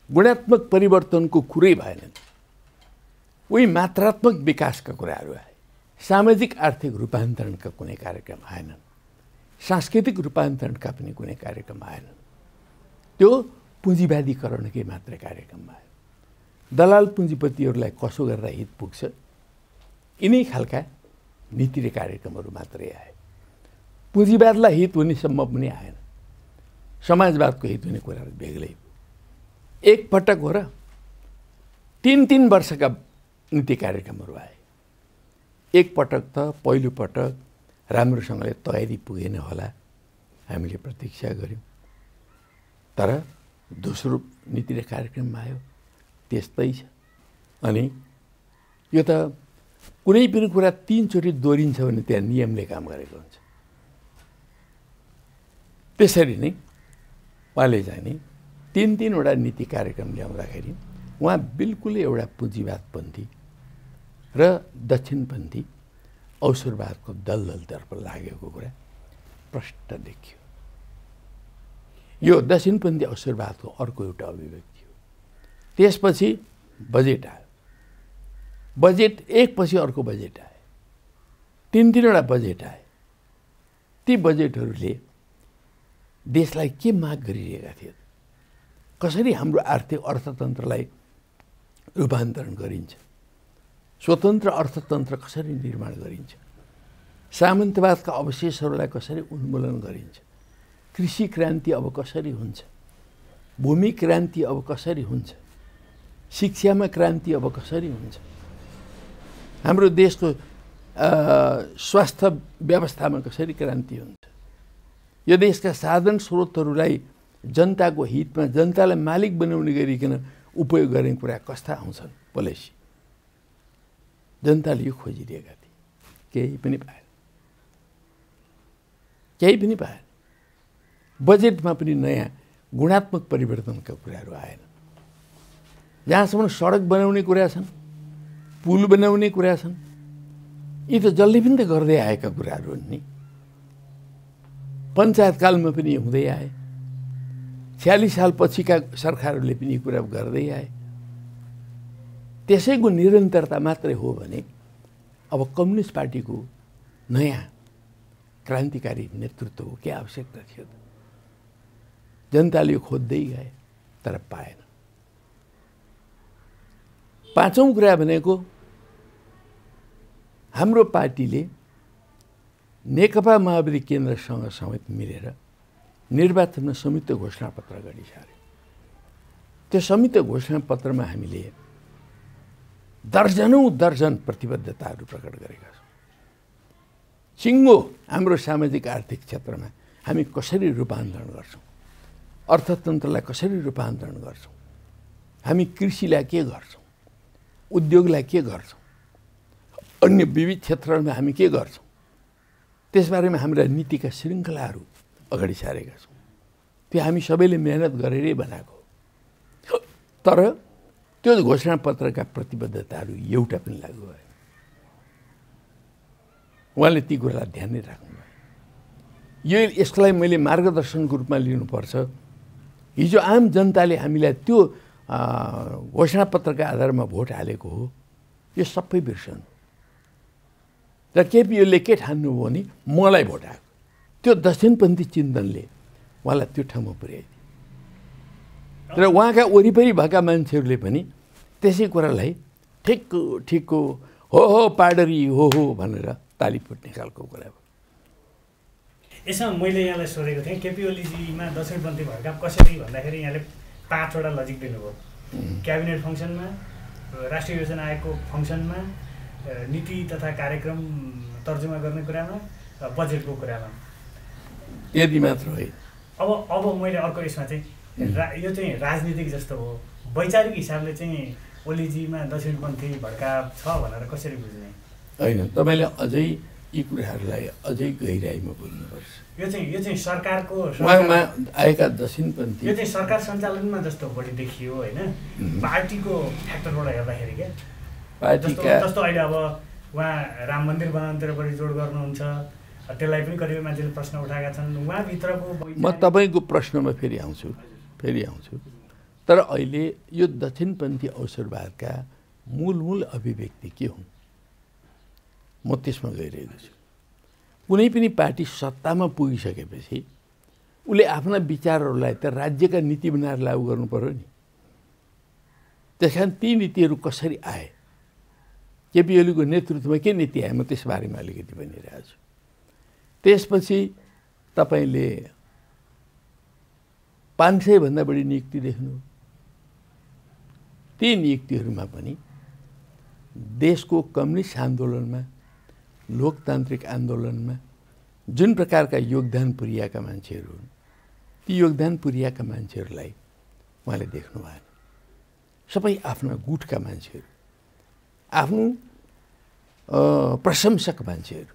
गुणात्मक परिवर्तनको कुरै भएन उही मात्रात्मक विकासका कुराहरू आए। सामाजिक आर्थिक रूपान्तरणका कुनै कार्यक्रम आएनन्। सांस्कृतिक रूपान्तरणका पनि कुनै कार्यक्रम आएनन्। त्यो पुँजीवादीकरणकै मात्र कार्यक्रम आयो। दलाल पुँजीपतिहरूलाई कसो गरेर हित पुग्छ? यिनै खालका नीति र कार्यक्रमहरू मात्रै आए। पुँजीवादलाई हित हुनेसम्म पनि आएन। समाजवादको हित हुने कुराहरू बेग्लै एकपटक हो र तिन तिन वर्षका नीति कार्यक्रमहरू आए। एकपटक त पहिलोपटक राम्रोसँगले तयारी पुगेन होला हामीले प्रतीक्षा गऱ्यौँ तर दोस्रो नीति र कार्यक्रममा आयो त्यस्तै छ। अनि यो त कुनै पनि कुरा तिनचोटि दोहोरिन्छ भने त्यहाँ नियमले काम गरेको हुन्छ। त्यसरी नै उहाँले चाहिँ नि तिन तिनवटा नीति कार्यक्रम ल्याउँदाखेरि उहाँ बिल्कुलै एउटा पुँजीवादपन्थी र दक्षिणपन्थी अवसरवादको दलदलतर्फ लागेको कुरा प्रष्ट देखियो। यो दक्षिणपन्थी अवसरवादको अर्को एउटा अभिव्यक्ति हो। त्यसपछि बजेट आयो। बजेट एकपछि अर्को बजेट आयो। तिन तिनवटा बजेट आए ती बजेटहरूले देशलाई के माग गरिरहेका थिए कसरी हाम्रो आर्थिक अर्थतन्त्रलाई रूपान्तरण गरिन्छ? स्वतन्त्र अर्थतन्त्र कसरी निर्माण गरिन्छ? सामन्तवादका अवशेषहरूलाई कसरी उन्मूलन गरिन्छ? कृषि क्रान्ति अब कसरी हुन्छ? भूमि क्रान्ति अब कसरी हुन्छ? शिक्षामा क्रान्ति अब कसरी हुन्छ? हाम्रो देशको स्वास्थ्य व्यवस्थामा कसरी क्रान्ति हुन्छ? यो देशका साधन स्रोतहरूलाई जनताको हितमा जनतालाई मालिक बनाउने गरिकन उपयोग गर्ने कुरा कस्ता आउँछन् पोलिसी जनताले यो खोजिरहेका थिए। केही पनि पाएन। केही पनि पाएन। बजेटमा पनि नयाँ गुणात्मक परिवर्तनका कुराहरू आएन। जहाँसम्म सडक बनाउने कुरा छन् पुल बनाउने कुरा छन् यी त जसले पनि त गर्दै आएका कुराहरू हुन् नि। पञ्चायतकालमा पनि हुँदै आए। छ्यालिस साल पछिका सरकारहरूले पनि कुरा गर्दै आए। त्यसैको निरन्तरता मात्रै हो भने अब कम्युनिस्ट पार्टीको नयाँ क्रान्तिकारी नेतृत्वको के आवश्यकता थियो त? जनताले खोज्दै गए तर पाएन। पाँचौँ कुरा भनेको हाम्रो पार्टीले नेकपा माओवादी केन्द्रसँग समेत मिलेर निर्वाचनमा संयुक्त घोषणापत्र गरिसार्यो त्यो संयुक्त घोषणापत्रमा हामीले दर्जनौँ दर्जन प्रतिबद्धताहरू प्रकट गरेका छौँ। सिङ्गो हाम्रो सामाजिक आर्थिक क्षेत्रमा हामी कसरी रूपान्तरण गर्छौँ? अर्थतन्त्रलाई कसरी रूपान्तरण गर्छौँ? हामी कृषिलाई के गर्छौँ? उद्योगलाई के गर्छौँ? अन्य विविध क्षेत्रहरूमा हामी के गर्छौँ? त्यसबारेमा हाम्रा नीतिका श्रृङ्खलाहरू अगाडि सारेका छौँ। त्यो हामी सबैले मेहनत गरेरै बनाएको तर त्यो घोषणापत्रका प्रतिबद्धताहरू एउटा पनि लागु भएन। उहाँले ती कुरालाई ध्यानै राख्नुभयो। यो यसलाई मैले मार्गदर्शनको रूपमा लिनुपर्छ। हिजो आम जनताले हामीलाई त्यो घोषणापत्रका आधारमा भोट हालेको हो। यो सबै बिर्सनु। र केपी ओलीले के ठान्नुभयो भने मलाई भोट आएको त्यो दक्षिणपन्थी चिन्तनले उहाँलाई त्यो ठाउँमा पुर्याइदियो। र उहाँका वरिपरि भएका मान्छेहरूले पनि त्यसै कुरालाई ठिक ठिकको हो हो पाडरी हो हो भनेर ताली फुट्ने खालको कुरा हो यसमा मैले यहाँलाई सोधेको थिएँ केपी ओलीजीमा दक्षिणपन्थी भएका कसरी भन्दाखेरि यहाँले पाँचवटा लजिक दिनुभयो। क्याबिनेट फङ्सनमा राष्ट्रिय योजना आयोगको फङ्सनमा नीति तथा कार्यक्रम तर्जुमा गर्ने कुरामा बजेटको कुरामा। यदि मात्र है। अब अब मैले अर्को यसमा चाहिँ यो चाहिँ राजनीतिक जस्तो हो। वैचारिक हिसाबले चाहिँ ओलीजीमा दक्षिणपन्थी भड्का छ भनेर कसरी बुझ्ने? होइन तपाईँले अझै यी कुराहरूलाई अझै गहिराइमा बोल्नुपर्छ। यो चाहिँ यो चाहिँ सरकारको उहाँमा आएका दक्षिणपन्थी। यो चाहिँ सरकार सञ्चालनमा जस्तो बढी देखियो होइन? पार्टीको फ्याक्टरबाट हेर्दाखेरि क्या। पार्टीका जस्तो अहिले अब उहाँ राम मन्दिर बनाउनुतिर बढी जोड गर्नुहुन्छ। त्यसलाई पनि कतिपय मान्छेले प्रश्न उठाएका छन्। उहाँभित्रको म तपाईँको प्रश्नमा फेरि आउँछु फेरि आउँछु। तर अहिले यो दक्षिणपन्थी अवसरवादका मूल मूल अभिव्यक्ति के हुन्? म त्यसमा गइरहेको छु। कुनै पनि पार्टी सत्तामा पुगिसकेपछि उसले आफ्ना विचारहरूलाई त राज्यका नीति बनाएर लागू गर्नु पऱ्यो नि। त्यस कारण ती नीतिहरू कसरी आए? केपी ओलीको नेतृत्वमा के नीति आयो म त्यसबारेमा अलिकति भनिरहेको छु। त्यसपछि तपाईँले पाँच सयभन्दा बढी नियुक्ति देख्नु। ती नियुक्तिहरूमा पनि देशको कम्युनिस्ट आन्दोलनमा लोकतान्त्रिक आन्दोलनमा जुन प्रकारका योगदान पुर्याएका मान्छेहरू हुन् ती योगदान पुर्याएका मान्छेहरूलाई उहाँले देख्नु भएन सबै आफ्ना गुटका मान्छेहरू आफ्नो प्रशंसक मान्छेहरू।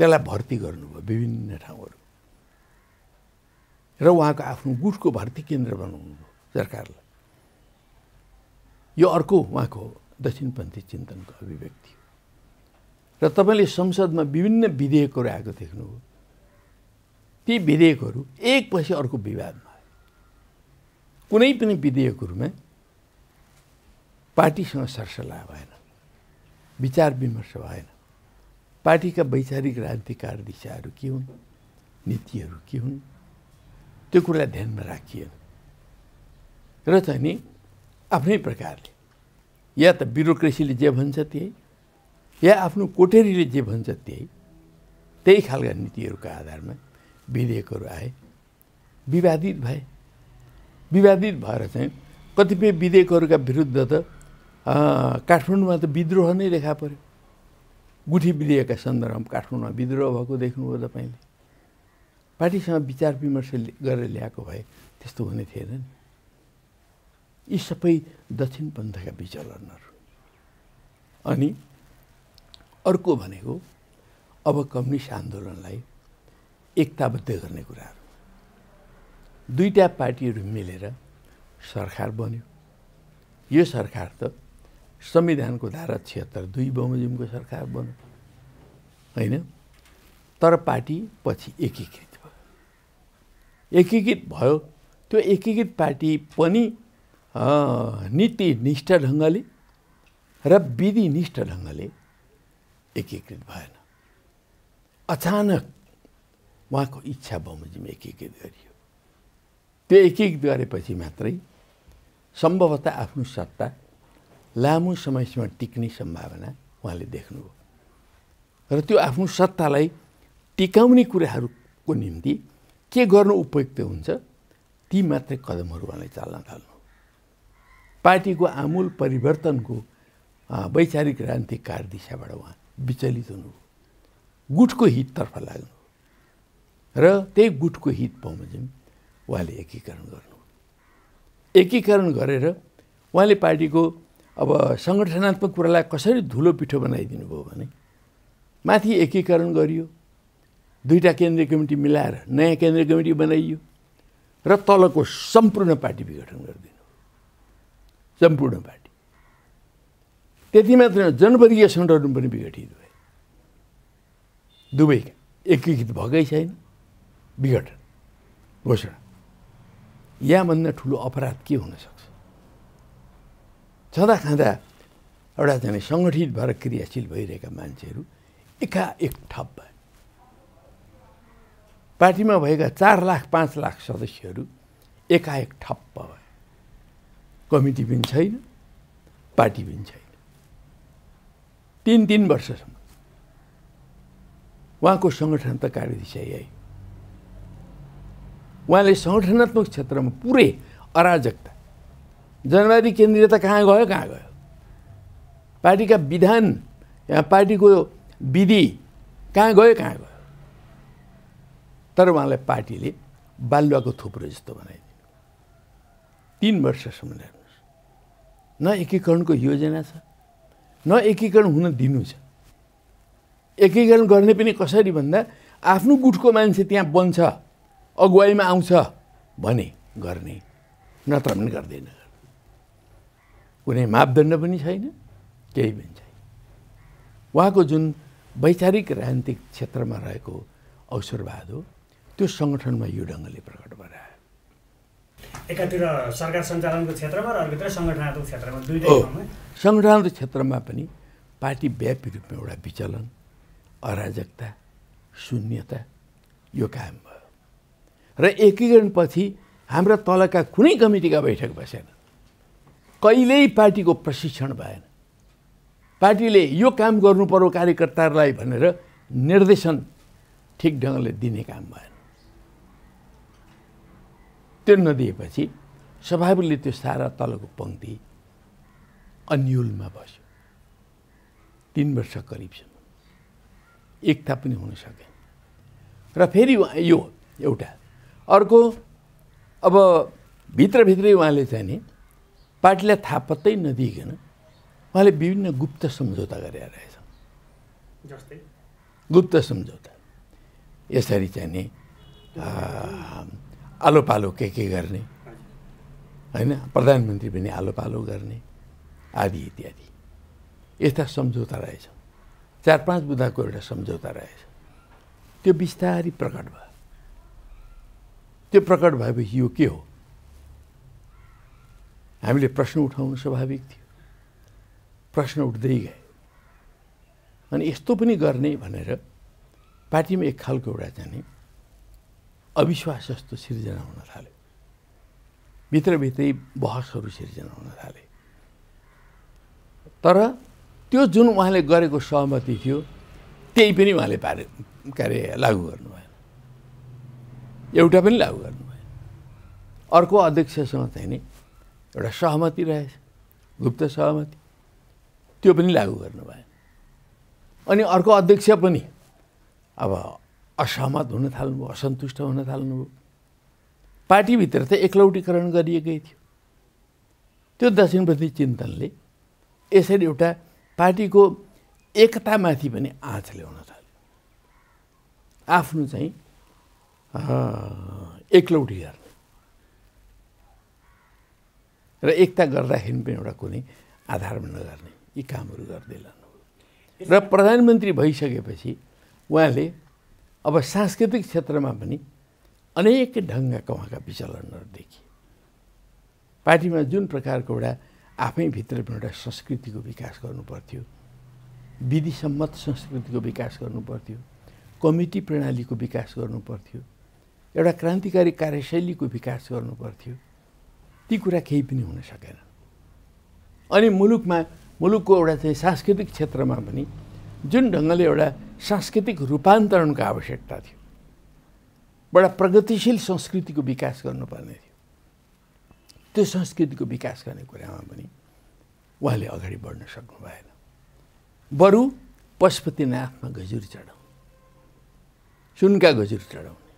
त्यसलाई भर्ती गर्नुभयो विभिन्न ठाउँहरू। र उहाँको आफ्नो गुटको भर्ती केन्द्र बनाउनु भयो सरकारलाई। यो अर्को उहाँको दक्षिणपन्थी चिन्तनको अभिव्यक्ति र तपाईँले संसदमा विभिन्न विधेयकहरू आएको देख्नुभयो। ती विधेयकहरू एकपछि अर्को विवादमा कुनै पनि विधेयकहरूमा पार्टीसँग सरसल्लाह भएन विचार विमर्श भएन। पार्टीका वैचारिक राजनीतिकार दिशाहरू के हुन्? नीतिहरू के हुन्? त्यो कुरालाई ध्यानमा राखिएन। र चाहिँ नि आफ्नै प्रकारले या त ब्युरोक्रेसीले जे भन्छ त्यही या आफ्नो कोठेरीले जे भन्छ त्यही त्यही खालका नीतिहरूका आधारमा विधेयकहरू आए विवादित भए। विवादित भएर चाहिँ कतिपय विधेयकहरूका विरुद्ध त काठमाडौँमा त विद्रोह नै देखा पऱ्यो गुठी विधेयकका सन्दर्भमा काठमाडौँमा विद्रोह भएको देख्नुभयो तपाईँले? पार्टीसँग विचार विमर्श गरेर ल्याएको भए त्यस्तो हुने थिएन नि। यी सबै दक्षिण पन्थका विचलनहरू। अनि अर्को भनेको अब कम्युनिस्ट आन्दोलनलाई एकताबद्ध गर्ने कुराहरू। दुईवटा पार्टीहरू मिलेर सरकार बन्यो। यो सरकार त संविधानको धारा छिहत्तर दुई बमोजिमको सरकार बन्यो होइन? तर पार्टी पछि एकीकृत भयो। एकीकृत भयो त्यो एकीकृत पार्टी पनि नीतिनिष्ठ ढङ्गले र विधिनिष्ठ ढङ्गले एकीकृत भएन। अचानक उहाँको इच्छा बमोजिम एकीकृत गरियो। त्यो एकीकृत गरेपछि मात्रै सम्भवतः आफ्नो सत्ता लामो समयसम्म टिक्ने सम्भावना उहाँले देख्नुभयो। र त्यो आफ्नो सत्तालाई टिकाउने कुराहरूको निम्ति के गर्नु उपयुक्त हुन्छ ती मात्रै कदमहरू उहाँले चाल्न थाल्नु। पार्टीको आमूल परिवर्तनको वैचारिक क्रान्तिकार दिशाबाट उहाँ विचलित हुनु गुटको हिततर्फ लाग्नु र त्यही गुटको हित बमोजिम उहाँले एकीकरण गर्नु एकीकरण गरेर उहाँले पार्टीको अब सङ्गठनात्मक कुरालाई कसरी धुलो पिठो बनाइदिनु भयो भने माथि एकीकरण गरियो। दुईवटा केन्द्रीय कमिटी मिलाएर नयाँ केन्द्रीय कमिटी बनाइयो र तलको सम्पूर्ण पार्टी विघटन गरिदिनु। सम्पूर्ण पार्टी। त्यति मात्र जनवर्गीय सङ्गठन पनि विघटित भए। दुवै एकीकृत भएकै छैन। विघटन। घोषणा। यहाँभन्दा ठुलो अपराध के हुनसक्छ छँदा खाँदा एउटा चाहिँ सङ्गठित भएर क्रियाशील भइरहेका मान्छेहरू एकाएक ठप भए। पार्टीमा भएका चार लाख पाँच लाख सदस्यहरू एकाएक ठप्प भए। कमिटी पनि छैन पार्टी पनि छैन। तिन तिन वर्षसम्म उहाँको सङ्गठन त कार्यदिशा आयो उहाँले सङ्गठनात्मक क्षेत्रमा पुरै अराजकता जनवादी केन्द्रीयता कहाँ गयो कहाँ गयो? पार्टीका विधान पार्टीको विधि कहाँ गयो कहाँ गयो? तर उहाँलाई पार्टीले बालुवाको थुप्रो जस्तो बनाइदियो। तिन वर्षसम्म हेर्नुहोस्। न एकीकरणको योजना छ न एकीकरण हुन दिनु छ। एकीकरण गर्ने पनि कसरी भन्दा आफ्नो गुटको मान्छे त्यहाँ बन्छ अगुवाईमा आउँछ भने गर्ने नत्र पनि गर्दैन। कुनै मापदण्ड पनि छैन केही पनि छैन। उहाँको जुन वैचारिक राजनीतिक क्षेत्रमा रहेको अवसरवाद हो त्यो सङ्गठनमा यो ढङ्गले प्रकट आयो एकातिर सरकार सञ्चालनको क्षेत्रमा र अर्कोतिर सङ्गठनात्मक क्षेत्रमा दुईटै सङ्गठनात्मक क्षेत्रमा पनि पार्टी व्यापी रूपमा एउटा विचलन अराजकता शून्यता यो कायम भयो। र एकीकरणपछि हाम्रा तलका कुनै कमिटीका बैठक बसेन। कहिल्यै पार्टीको प्रशिक्षण भएन। पार्टीले यो काम गर्नु पर्यो कार्यकर्ताहरूलाई भनेर निर्देशन ठिक ढङ्गले दिने काम भएन। त्यो नदिएपछि स्वाभाविकले त्यो सारा तलको पङ्क्ति अन्यलमा बस्यो। तिन वर्ष करिबसम्म। एकता पनि हुन सकेन। र फेरि यो एउटा अर्को अब भित्रभित्रै उहाँले चाहिँ नि पार्टीलाई थाहा पत्तै नदिइकन उहाँले विभिन्न गुप्त सम्झौता गरेर रहेछ गुप्त सम्झौता। यसरी चाहिँ नि आलो पालो के के गर्ने? होइन प्रधानमन्त्री पनि आलो पालो गर्ने आदि इत्यादि। यस्ता सम्झौता रहेछ। चार पाँच बुदाको एउटा सम्झौता रहेछ। त्यो बिस्तारै प्रकट भयो। त्यो प्रकट भएपछि यो के हो? हामीले प्रश्न उठाउनु स्वाभाविक थियो। प्रश्न उठ्दै गए। अनि यस्तो पनि गर्ने भनेर पार्टीमा एक खालको एउटा चाहिँ अविश्वास जस्तो सिर्जना हुन थाल्यो। भित्रभित्रै बहसहरू सिर्जना हुन थाले। तर त्यो जुन उहाँले गरेको सहमति थियो त्यही पनि उहाँले पारे के अरे लागु गर्नु भएन एउटा पनि लागु गर्नु भएन अर्को अध्यक्षसँग चाहिँ नि एउटा सहमति रहेछ गुप्त सहमति। त्यो पनि लागु गर्नु भएन। अनि अर्को अध्यक्ष पनि अब असहमत हुन थाल्नुभयो असन्तुष्ट हुन थाल्नुभयो। पार्टीभित्र त एकलौटीकरण गरिएकै थियो। त्यो दक्षिणपन्थी चिन्तनले यसरी एउटा पार्टीको एकतामाथि पनि आँच ल्याउन थाल्यो। आफ्नो चाहिँ एकलौटी गर्ने। र एकता गर्दाखेरि पनि एउटा कुनै आधारमा नगर्ने यी कामहरू गर्दै लानु र प्रधानमन्त्री भइसकेपछि उहाँले अब सांस्कृतिक क्षेत्रमा पनि अनेक ढङ्गका उहाँका विचलनहरू देखिए। पार्टीमा जुन प्रकारको एउटा आफैभित्र पनि एउटा संस्कृतिको विकास गर्नुपर्थ्यो विधिसम्मत संस्कृतिको विकास गर्नुपर्थ्यो कमिटी प्रणालीको विकास गर्नुपर्थ्यो एउटा क्रान्तिकारी कार्यशैलीको विकास गर्नुपर्थ्यो। ती कुरा केही पनि हुन सकेन। अनि मुलुकमा मुलुकको एउटा चाहिँ सांस्कृतिक क्षेत्रमा पनि जुन ढङ्गले एउटा सांस्कृतिक रूपान्तरणको आवश्यकता थियो बडा प्रगतिशील संस्कृतिको विकास गर्नुपर्ने थियो। त्यो संस्कृतिको विकास गर्ने कुरामा पनि उहाँले अगाडि बढ्न सक्नु भएन। बरु पशुपतिनाथमा गजुर चढाउने सुनका गजुर चढाउने।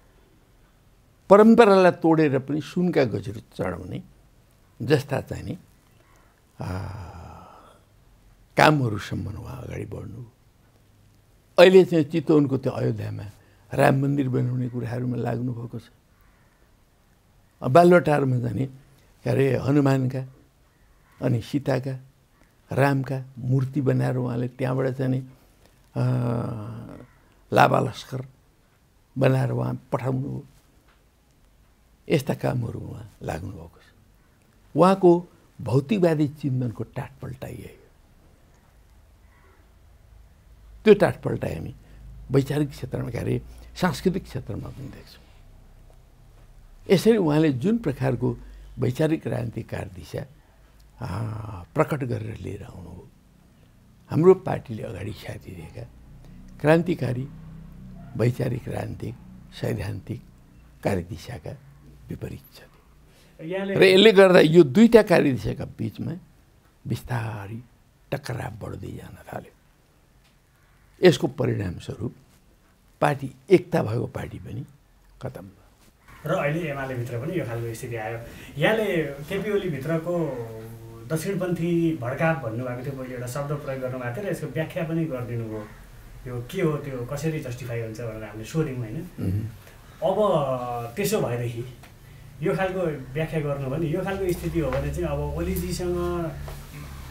परम्परालाई तोडेर पनि सुनका गजुर चढाउने जस्ता चाहिँ नि कामहरूसम्म उहाँ अगाडि बढ्नु अहिले चाहिँ चितवनको त्यो अयोध्यामा राम मन्दिर बनाउने कुराहरूमा लाग्नुभएको छ बाल्लोटारमा जाने के अरे हनुमानका अनि सीताका रामका मूर्ति बनाएर उहाँले त्यहाँबाट चाहिँ लाभा लस्कर बनाएर उहाँ पठाउनु हो यस्ता कामहरू उहाँ लाग्नुभएको छ उहाँको भौतिकवादी चिन्तनको टाटपल्टाइयो त्यो टाटपल्टाइ हामी वैचारिक क्षेत्रमा के अरे सांस्कृतिक क्षेत्रमा पनि देख्छौँ। यसरी उहाँले जुन प्रकारको वैचारिक राजनीतिकार दिशा प्रकट गरेर लिएर आउनुभयो हाम्रो पार्टीले अगाडि दिएका क्रान्तिकारी वैचारिक राजनीतिक सैद्धान्तिक कार्यदिशाका विपरीत छ र यसले गर्दा यो दुईवटा कार्यदिशाका बिचमा बिस्तारै टकराव बढ्दै जान थाल्यो। यसको परिणामस्वरूप पार्टी एकता भएको पार्टी पनि खतम भयो। र अहिले एमालेभित्र पनि यो खालको स्थिति आयो। यहाँले केपी ओलीभित्रको दक्षिणपन्थी भड्काप भन्नुभएको थियो पहिले एउटा शब्द प्रयोग गर्नुभएको थियो र यसको व्याख्या पनि गरिदिनु भयो यो के हो त्यो कसरी जस्टिफाई हुन्छ भनेर हामीले सोध्यौँ होइन? अब त्यसो भएदेखि यो खालको व्याख्या गर्नु भने यो खालको स्थिति हो भने चाहिँ अब ओलीजीसँग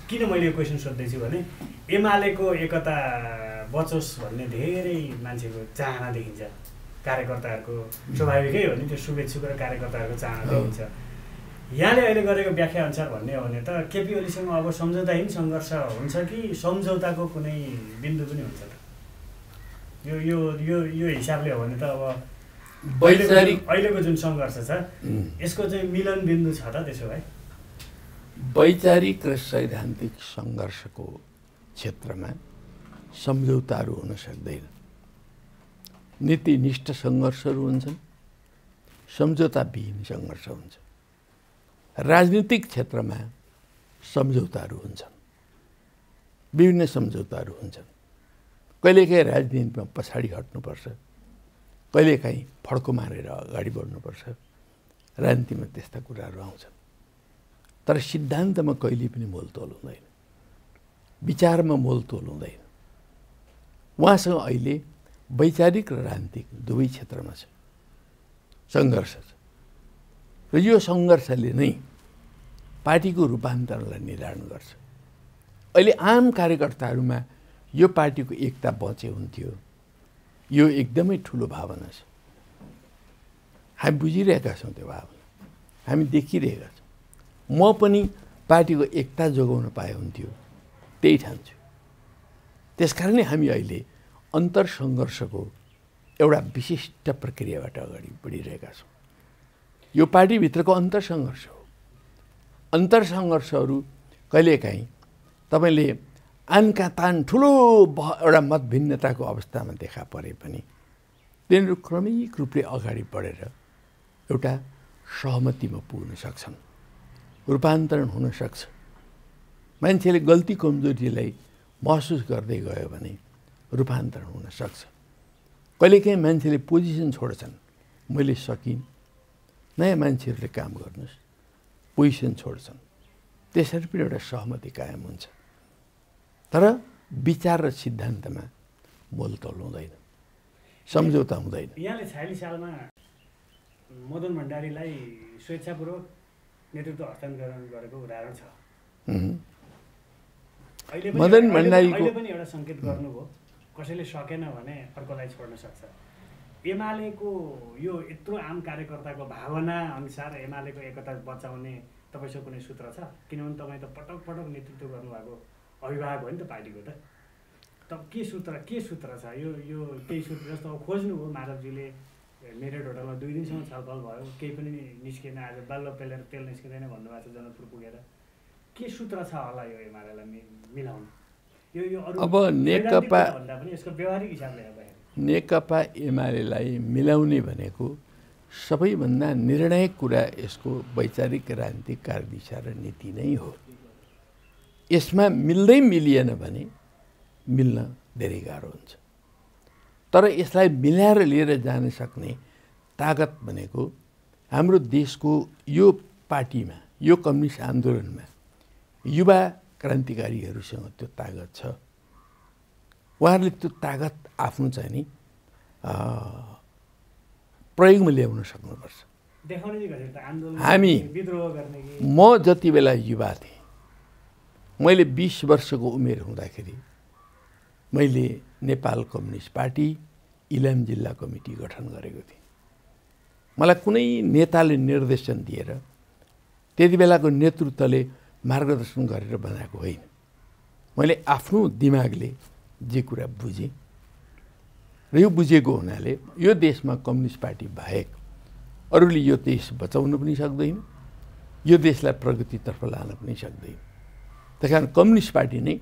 किन मैले यो क्वेसन सोध्दैछु भने एमालेको एकता बचोस् भन्ने धेरै मान्छेको चाहना देखिन्छ। कार्यकर्ताहरूको स्वाभाविकै हो नि त्यो शुभेच्छुक र कार्यकर्ताहरूको चाहना देखिन्छ। यहाँले अहिले गरेको व्याख्या अनुसार भन्ने हो भने त केपी ओलीसँग अब सम्झौताहीन सङ्घर्ष हुन्छ कि सम्झौताको कुनै बिन्दु पनि हुन्छ त? यो यो यो यो हिसाबले हो भने त अब अहिलेको जुन सङ्घर्ष छ यसको चाहिँ मिलन बिन्दु छ त त्यसो भए? वैचारिक र सैद्धान्तिक सङ्घर्षको क्षेत्रमा सम्झौताहरू हुन सक्दैन। नीतिनिष्ठ सङ्घर्षहरू हुन्छन् सम्झौताविहीन सङ्घर्ष हुन्छ। राजनीतिक क्षेत्रमा सम्झौताहरू हुन्छन् विभिन्न सम्झौताहरू हुन्छन्। कहिलेकाहीँ राजनीतिमा पछाडि हट्नुपर्छ। कहिलेकाहीँ फड्को मारेर अगाडि बढ्नुपर्छ राजनीतिमा त्यस्ता कुराहरू आउँछन्। तर सिद्धान्तमा कहिले पनि मोलतोल हुँदैन। विचारमा मोलतोल हुँदैन। उहाँसँग अहिले वैचारिक र राजनीतिक दुवै क्षेत्रमा छ। सङ्घर्ष छ। र यो सङ्घर्षले नै पार्टीको रूपान्तरणलाई निर्धारण गर्छ। अहिले आम कार्यकर्ताहरूमा यो पार्टीको एकता बचे हुन्थ्यो। यो एकदमै ठुलो भावना छ। हामी बुझिरहेका छौँ त्यो भावना। हामी देखिरहेका छौँ। म पनि पार्टीको एकता जोगाउन पाए हुन्थ्यो त्यही ठान्छु। त्यस कारणले हामी अहिले अन्तर सङ्घर्षको एउटा विशिष्ट प्रक्रियाबाट अगाडि बढिरहेका छौँ। यो पार्टीभित्रको अन्तर सङ्घर्ष हो। अन्तर सङ्घर्षहरू कहिलेकाहीँ तपाईँले आनका तान ठुलो एउटा मत भिन्नताको अवस्थामा देखा परे पनि तिनीहरू क्रमिक रूपले अगाडि बढेर एउटा सहमतिमा पुग्न सक्छन्। रूपान्तरण हुनसक्छ मान्छेले गल्ती कमजोरीलाई महसुस गर्दै गयो भने रूपान्तरण हुनसक्छ कहिलेकाहीँ मान्छेले पोजिसन छोड्छन्। मैले सकिनँ। नयाँ मान्छेहरूले काम गर्नुहोस् पोजिसन छोड्छन्। त्यसरी पनि एउटा सहमति कायम हुन्छ। तर विचार र सिद्धान्तमा मोलतोल हुँदैन सम्झौता हुँदैन। यहाँले छयालिस सालमा मदन भण्डारीलाई स्वेच्छापूर्वक नेतृत्व हस्तान्तरण गरेको उदाहरण छ। मदन भण्डारीको- पनि एउटा सङ्केत गर्नुभयो कसैले सकेन भने अर्कोलाई छोड्न सक्छ। एमालेको यो यत्रो आम कार्यकर्ताको भावना अनुसार एमालेको एकता बचाउने तपाईँसँग कुनै सूत्र छ? किनभने तपाईँ त पटक पटक नेतृत्व गर्नुभएको अभिभावक हो नि त पार्टीको त। त के सूत्र के सूत्र छ? यो यो केही सूत्र जस्तो अब खोज्नुभयो माधवजीले मेरिट होटलमा दुई दिनसम्म छलफल भयो केही पनि निस्केन आज बल्ल पेलेर तेल निस्किँदैन भन्नुभएको छ जनकपुर पुगेर। के सूत्र छ होला यो एमालेलाई मिलाउनु? यो यो अरू अब नेकपा- भन्दा पनि यसको व्यवहारिक हिसाबले हेर्दाखेरि नेकपा एमालेलाई मिलाउने भनेको सबैभन्दा निर्णायक कुरा यसको वैचारिक राजनीतिक कार्यदिशा र नीति नै हो। यसमा मिल्दै मिलिएन भने मिल्न धेरै गाह्रो हुन्छ। तर यसलाई मिलाएर लिएर जान सक्ने तागत भनेको हाम्रो देशको यो पार्टीमा यो कम्युनिस्ट आन्दोलनमा युवा क्रान्तिकारीहरूसँग त्यो तागत छ। उहाँहरूले त्यो तागत आफ्नो चाहिँ नि प्रयोगमा ल्याउन सक्नुपर्छ। हामी- म जति बेला युवा थिएँ मैले बिस वर्षको उमेर हुँदाखेरि मैले नेपाल कम्युनिस्ट पार्टी इलाम जिल्ला कमिटी गठन गरेको थिएँ। मलाई कुनै नेताले निर्देशन दिएर त्यति बेलाको नेतृत्वले मार्गदर्शन गरेर बनाएको होइन। मैले आफ्नो दिमागले जे कुरा बुझेँ र यो बुझेको हुनाले यो देशमा कम्युनिस्ट पार्टी बाहेक अरूले यो देश बचाउन पनि सक्दैन यो देशलाई प्रगतितर्फ लान पनि सक्दैन। त्यस कारण कम्युनिस्ट पार्टी नै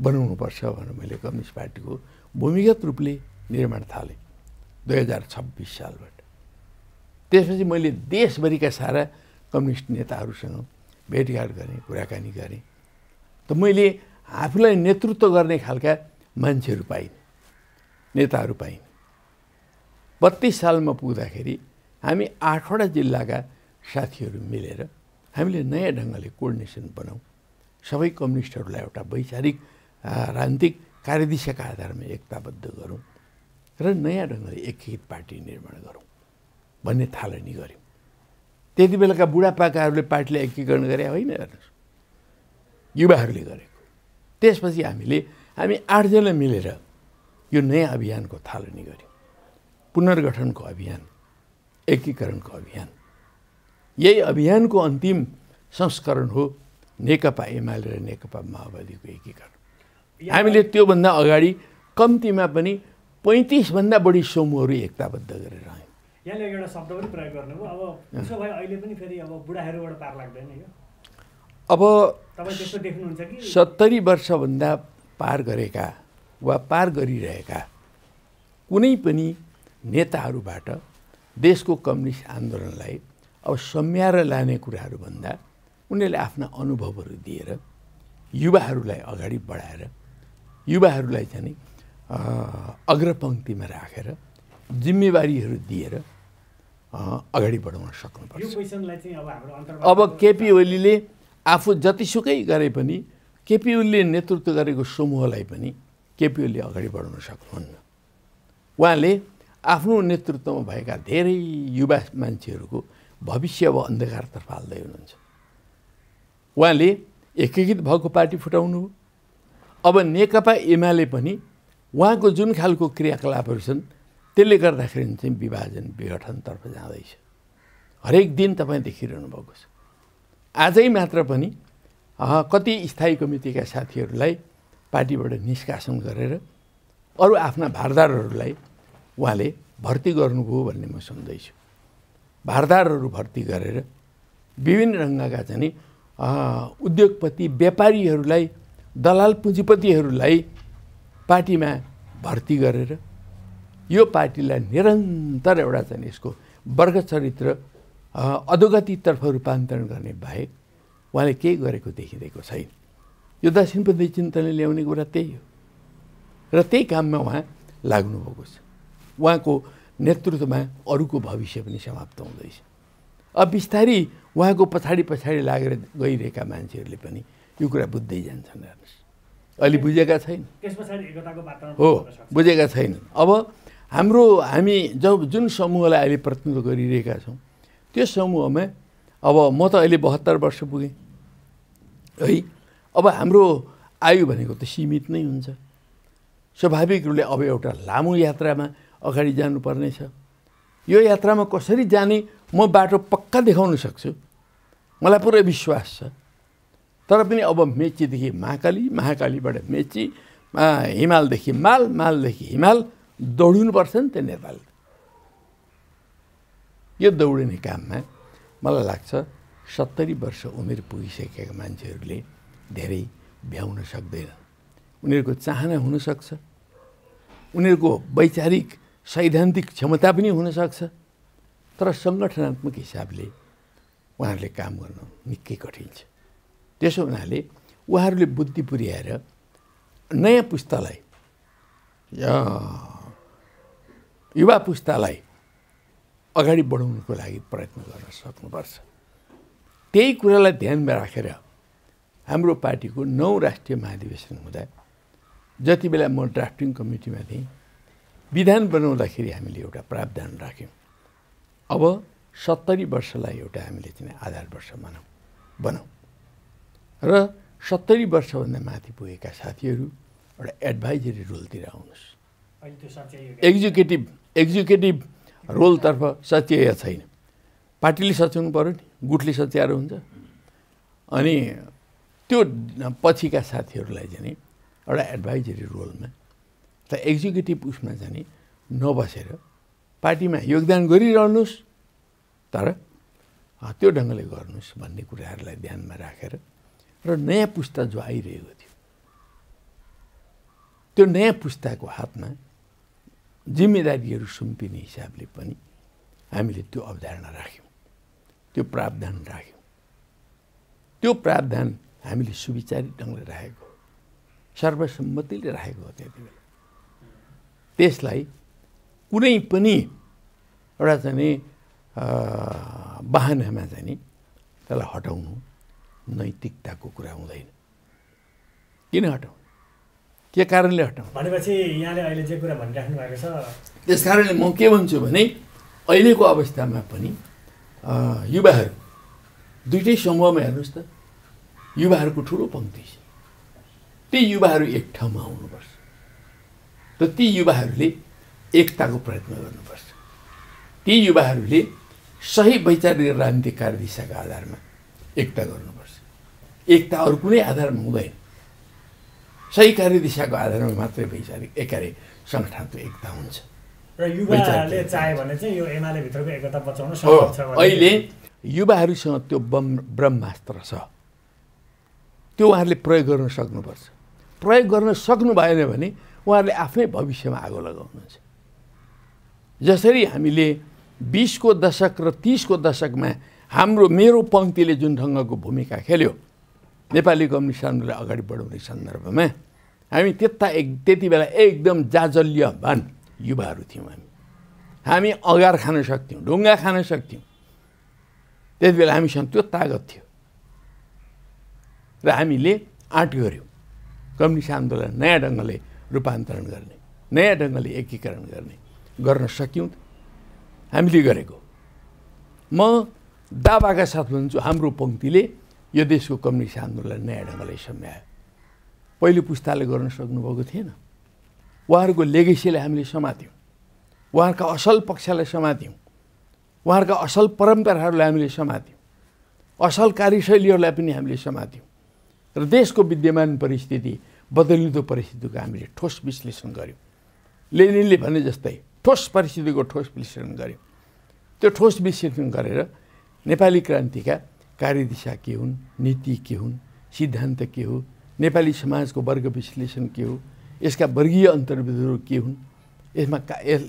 बनाउनुपर्छ भनेर मैले कम्युनिस्ट पार्टीको भूमिगत रूपले निर्माण थालेँ दुई हजार छब्बिस सालबाट। त्यसपछि मैले देशभरिका सारा कम्युनिस्ट नेताहरूसँग भेटघाट गरेँ कुराकानी गरेँ। त मैले आफूलाई नेतृत्व गर्ने खालका मान्छेहरू पाइनँ नेताहरू पाइन्। बत्तिस सालमा पुग्दाखेरि हामी आठवटा जिल्लाका साथीहरू मिलेर हामीले नयाँ ढङ्गले कोर्डिनेसन बनाऊँ। सबै कम्युनिस्टहरूलाई एउटा वैचारिक राजनीतिक कार्यदिशाका आधारमा एकताबद्ध गरौँ र नयाँ ढङ्गले एकीकृत पार्टी निर्माण गरौँ भन्ने थालनी गऱ्यौँ। त्यति बेलाका बुढापाकाहरूले पार्टीलाई एकीकरण गरे होइन हेर्नुहोस्। युवाहरूले गरेको। त्यसपछि हामीले हामी आठजना मिलेर यो नयाँ अभियानको थालनी गऱ्यौँ। पुनर्गठनको अभियान एकीकरणको अभियान। यही अभियानको अन्तिम संस्करण हो नेकपा एमाले र नेकपा माओवादीको एकीकरण। हामीले त्योभन्दा अगाडि कम्तीमा पनि पैँतिसभन्दा बढी समूहहरू एकताबद्ध गरेर आयौँ। यहाँले एउटा शब्द पनि प्रयोग गर्नुभयो। अब भए अहिले पनि फेरि अब बुढाहरूबाट पार लाग्दैन यो। अब तपाईँ त्यस्तो देख्नुहुन्छ कि? सत्तरी वर्षभन्दा पार गरेका वा पार गरिरहेका कुनै पनि नेताहरूबाट देशको कम्युनिस्ट आन्दोलनलाई अब सम्याएर लाने कुराहरू भन्दा उनीहरूले आफ्ना अनुभवहरू दिएर युवाहरूलाई अगाडि बढाएर युवाहरूलाई चाहिँ अ, अग्रपङ्क्तिमा राखेर जिम्मेवारीहरू दिएर अगाडि बढाउन सक्नुपर्छ। अब केपी ओलीले आफू जतिसुकै गरे पनि केपी ओलीले नेतृत्व गरेको समूहलाई पनि केपी ओलीले अगाडि बढाउन सक्नुहुन्न। उहाँले आफ्नो नेतृत्वमा भएका धेरै युवा मान्छेहरूको भविष्य अब अन्धकारतर्फ हाल्दै हुनुहुन्छ। उहाँले एकीकृत भएको पार्टी फुटाउनु हो। अब नेकपा एमाले पनि उहाँको जुन खालको क्रियाकलापहरू छन् त्यसले गर्दाखेरि चाहिँ विभाजन विघटनतर्फ जाँदैछ। हरेक दिन तपाईँ देखिरहनु भएको छ। आजै मात्र पनि कति स्थायी कमिटीका साथीहरूलाई पार्टीबाट निष्कासन गरेर अरू आफ्ना भारदारहरूलाई उहाँले भर्ती गर्नुभयो भन्ने म सुन्दैछु। भारदारहरू भर्ती गरेर विभिन्न रङ्गका चाहिँ उद्योगपति व्यापारीहरूलाई दलाल पुँजीपतिहरूलाई पार्टीमा भर्ती गरेर यो पार्टीलाई निरन्तर एउटा चाहिँ यसको वर्ग चरित्र अधोगतितर्फ रूपान्तरण गर्ने बाहेक उहाँले केही गरेको देखिँदैको छैन। यो दक्षिणपन्थी चिन्तनले ल्याउने कुरा त्यही हो। र त्यही काममा उहाँ लाग्नुभएको छ। उहाँको नेतृत्वमा अरूको भविष्य पनि समाप्त हुँदैछ। अब बिस्तारी उहाँको पछाडि पछाडि लागेर गइरहेका मान्छेहरूले पनि यो कुरा बुझ्दै जान्छन् हेर्नुहोस्। अहिले बुझेका छैन। हो। बुझेका छैनन् अब हाम्रो हामी जब जुन समूहलाई अहिले प्रतिनिधित्व गरिरहेका छौँ त्यो समूहमा अब म त अहिले बहत्तर वर्ष पुगेँ। है अब हाम्रो आयु भनेको त सीमित नै हुन्छ। स्वाभाविक रूपले अब एउटा लामो यात्रामा अगाडि जानुपर्नेछ। यो यात्रामा कसरी जाने म बाटो पक्का देखाउन सक्छु। मलाई पुरै विश्वास छ। तर पनि अब मेचीदेखि महाकाली महाकालीबाट मेची हिमालदेखि माल मालदेखि हिमाल दौडिनुपर्छ नि त्यो नेपाल। यो दौडिने काममा मलाई लाग्छ सत्तरी वर्ष उमेर पुगिसकेका मान्छेहरूले धेरै भ्याउन सक्दैन। उनीहरूको चाहना हुनसक्छ। उनीहरूको वैचारिक सैद्धान्तिक क्षमता पनि हुनसक्छ। तर सङ्गठनात्मक हिसाबले उहाँहरूले काम गर्न निकै कठिन छ। त्यसो हुनाले उहाँहरूले बुद्धि पुर्याएर नयाँ पुस्तालाई युवा पुस्तालाई अगाडि बढाउनुको लागि प्रयत्न गर्न सक्नुपर्छ। त्यही कुरालाई ध्यानमा राखेर हाम्रो पार्टीको नौ राष्ट्रिय महाधिवेशन हुँदा जति बेला म ड्राफ्टिङ कमिटीमा थिएँ विधान बनाउँदाखेरि हामीले एउटा प्रावधान राख्यौँ। अब सत्तरी वर्षलाई एउटा हामीले चाहिँ आधार वर्ष मानौँ बनाऊ र सत्तरी वर्षभन्दा माथि पुगेका साथीहरू एउटा एडभाइजरी रोलतिर आउनुहोस्? एक्जिक्युटिभ एक्जिक्युटिभ रोलतर्फ सच्याइएको छैन। पार्टीले सच्याउनु पऱ्यो नि गुटले सच्याएर हुन्छ। अनि त्यो पछिका साथीहरूलाई चाहिँ एउटा एडभाइजरी रोलमा त एक्जिक्युटिभ उसमा चाहिँ नबसेर पार्टीमा योगदान गरिरहनुहोस्। तर त्यो ढङ्गले गर्नुहोस् भन्ने कुराहरूलाई ध्यानमा राखेर र नयाँ पुस्ता जो आइरहेको थियो त्यो नयाँ पुस्ताको हातमा जिम्मेदारीहरू सुम्पिने हिसाबले पनि हामीले त्यो अवधारणा राख्यौँ त्यो प्रावधान राख्यौँ। त्यो प्रावधान हामीले सुविचारित ढङ्गले राखेको सर्वसम्मतिले राखेको हो त्यति बेला। त्यसलाई कुनै पनि एउटा चाहिँ नि अ, बाहनामा चाहिँ नि त्यसलाई हटाउनु नैतिकताको कुरा हुँदैन। किन हटाउनु? के कारणले हटाउनु? भनेपछि यहाँले अहिले जे कुरा भनिराख्नु भएको छ। त्यस कारणले म के भन्छु भने अहिलेको अवस्थामा पनि युवाहरू दुइटै समूहमा हेर्नुहोस् त युवाहरूको ठुलो पङ्क्ति छ। ती युवाहरू एक ठाउँमा आउनुपर्छ र ती युवाहरूले एकताको प्रयत्न गर्नुपर्छ। ती युवाहरूले सही वैचारिक राजनीतिक कार्यदिशाका आधारमा एकता गर्नुपर्छ। एकता अरू कुनै आधारमा हुँदैन। सही कार्यदिशाको आधारमा मात्रै वैचारिक एकारे सङ्गठनको एकता हुन्छ। र युवाले चाह्यो भने चाहिँ यो एमाले भित्रको एकता बचाउन हो सम्भव छ भने- अहिले युवाहरूसँग त्यो बम ब्रह्मास्त्र छ। त्यो उहाँहरूले प्रयोग गर्न सक्नुपर्छ। प्रयोग गर्न सक्नु भएन भने उहाँहरूले आफ्नै भविष्यमा आगो लगाउनुहुन्छ। जसरी हामीले बिसको दशक र तिसको दशकमा हाम्रो मेरो पङ्क्तिले जुन ढङ्गको भूमिका खेल्यो नेपाली कम्युनिस्ट आन्दोलनलाई अगाडि बढाउने सन्दर्भमा हामी त्यता एक त्यति बेला एकदम जाजल्यवान युवाहरू थियौँ हामी। हामी अगार खान सक्थ्यौँ ढुङ्गा खान सक्थ्यौँ। त्यति बेला हामीसँग त्यो तागत थियो। र हामीले आँट गऱ्यौँ। कम्युनिस्ट आन्दोलन नयाँ ढङ्गले रूपान्तरण गर्ने नयाँ ढङ्गले एकीकरण गर्ने। गर्न सक्यौँ हामीले गरेको म दावाका साथ भन्छु हाम्रो पङ्क्तिले यो देशको कम्युनिस्ट आन्दोलन नयाँ ढङ्गले सम्यायो पहिलो पुस्ताले गर्न सक्नुभएको थिएन। उहाँहरूको लेगेसीलाई हामीले समात्यौँ। उहाँहरूका असल पक्षलाई समात्यौँ। उहाँहरूका असल परम्पराहरूलाई हामीले समात्यौँ। असल कार्यशैलीहरूलाई पनि हामीले समात्यौँ। र देशको विद्यमान परिस्थिति बदलिँदो परिस्थितिको हामीले ठोस विश्लेषण गऱ्यौँ लेनिनले भने जस्तै ठोस परिस्थितिको ठोस विश्लेषण गऱ्यौँ। त्यो ठोस विश्लेषण गरेर नेपाली क्रान्तिका कार्यदिशा के हुन् नीति के हुन् सिद्धान्त के हो नेपाली समाजको वर्ग विश्लेषण के हो यसका वर्गीय अन्तर्विधहरू के हुन् यसमा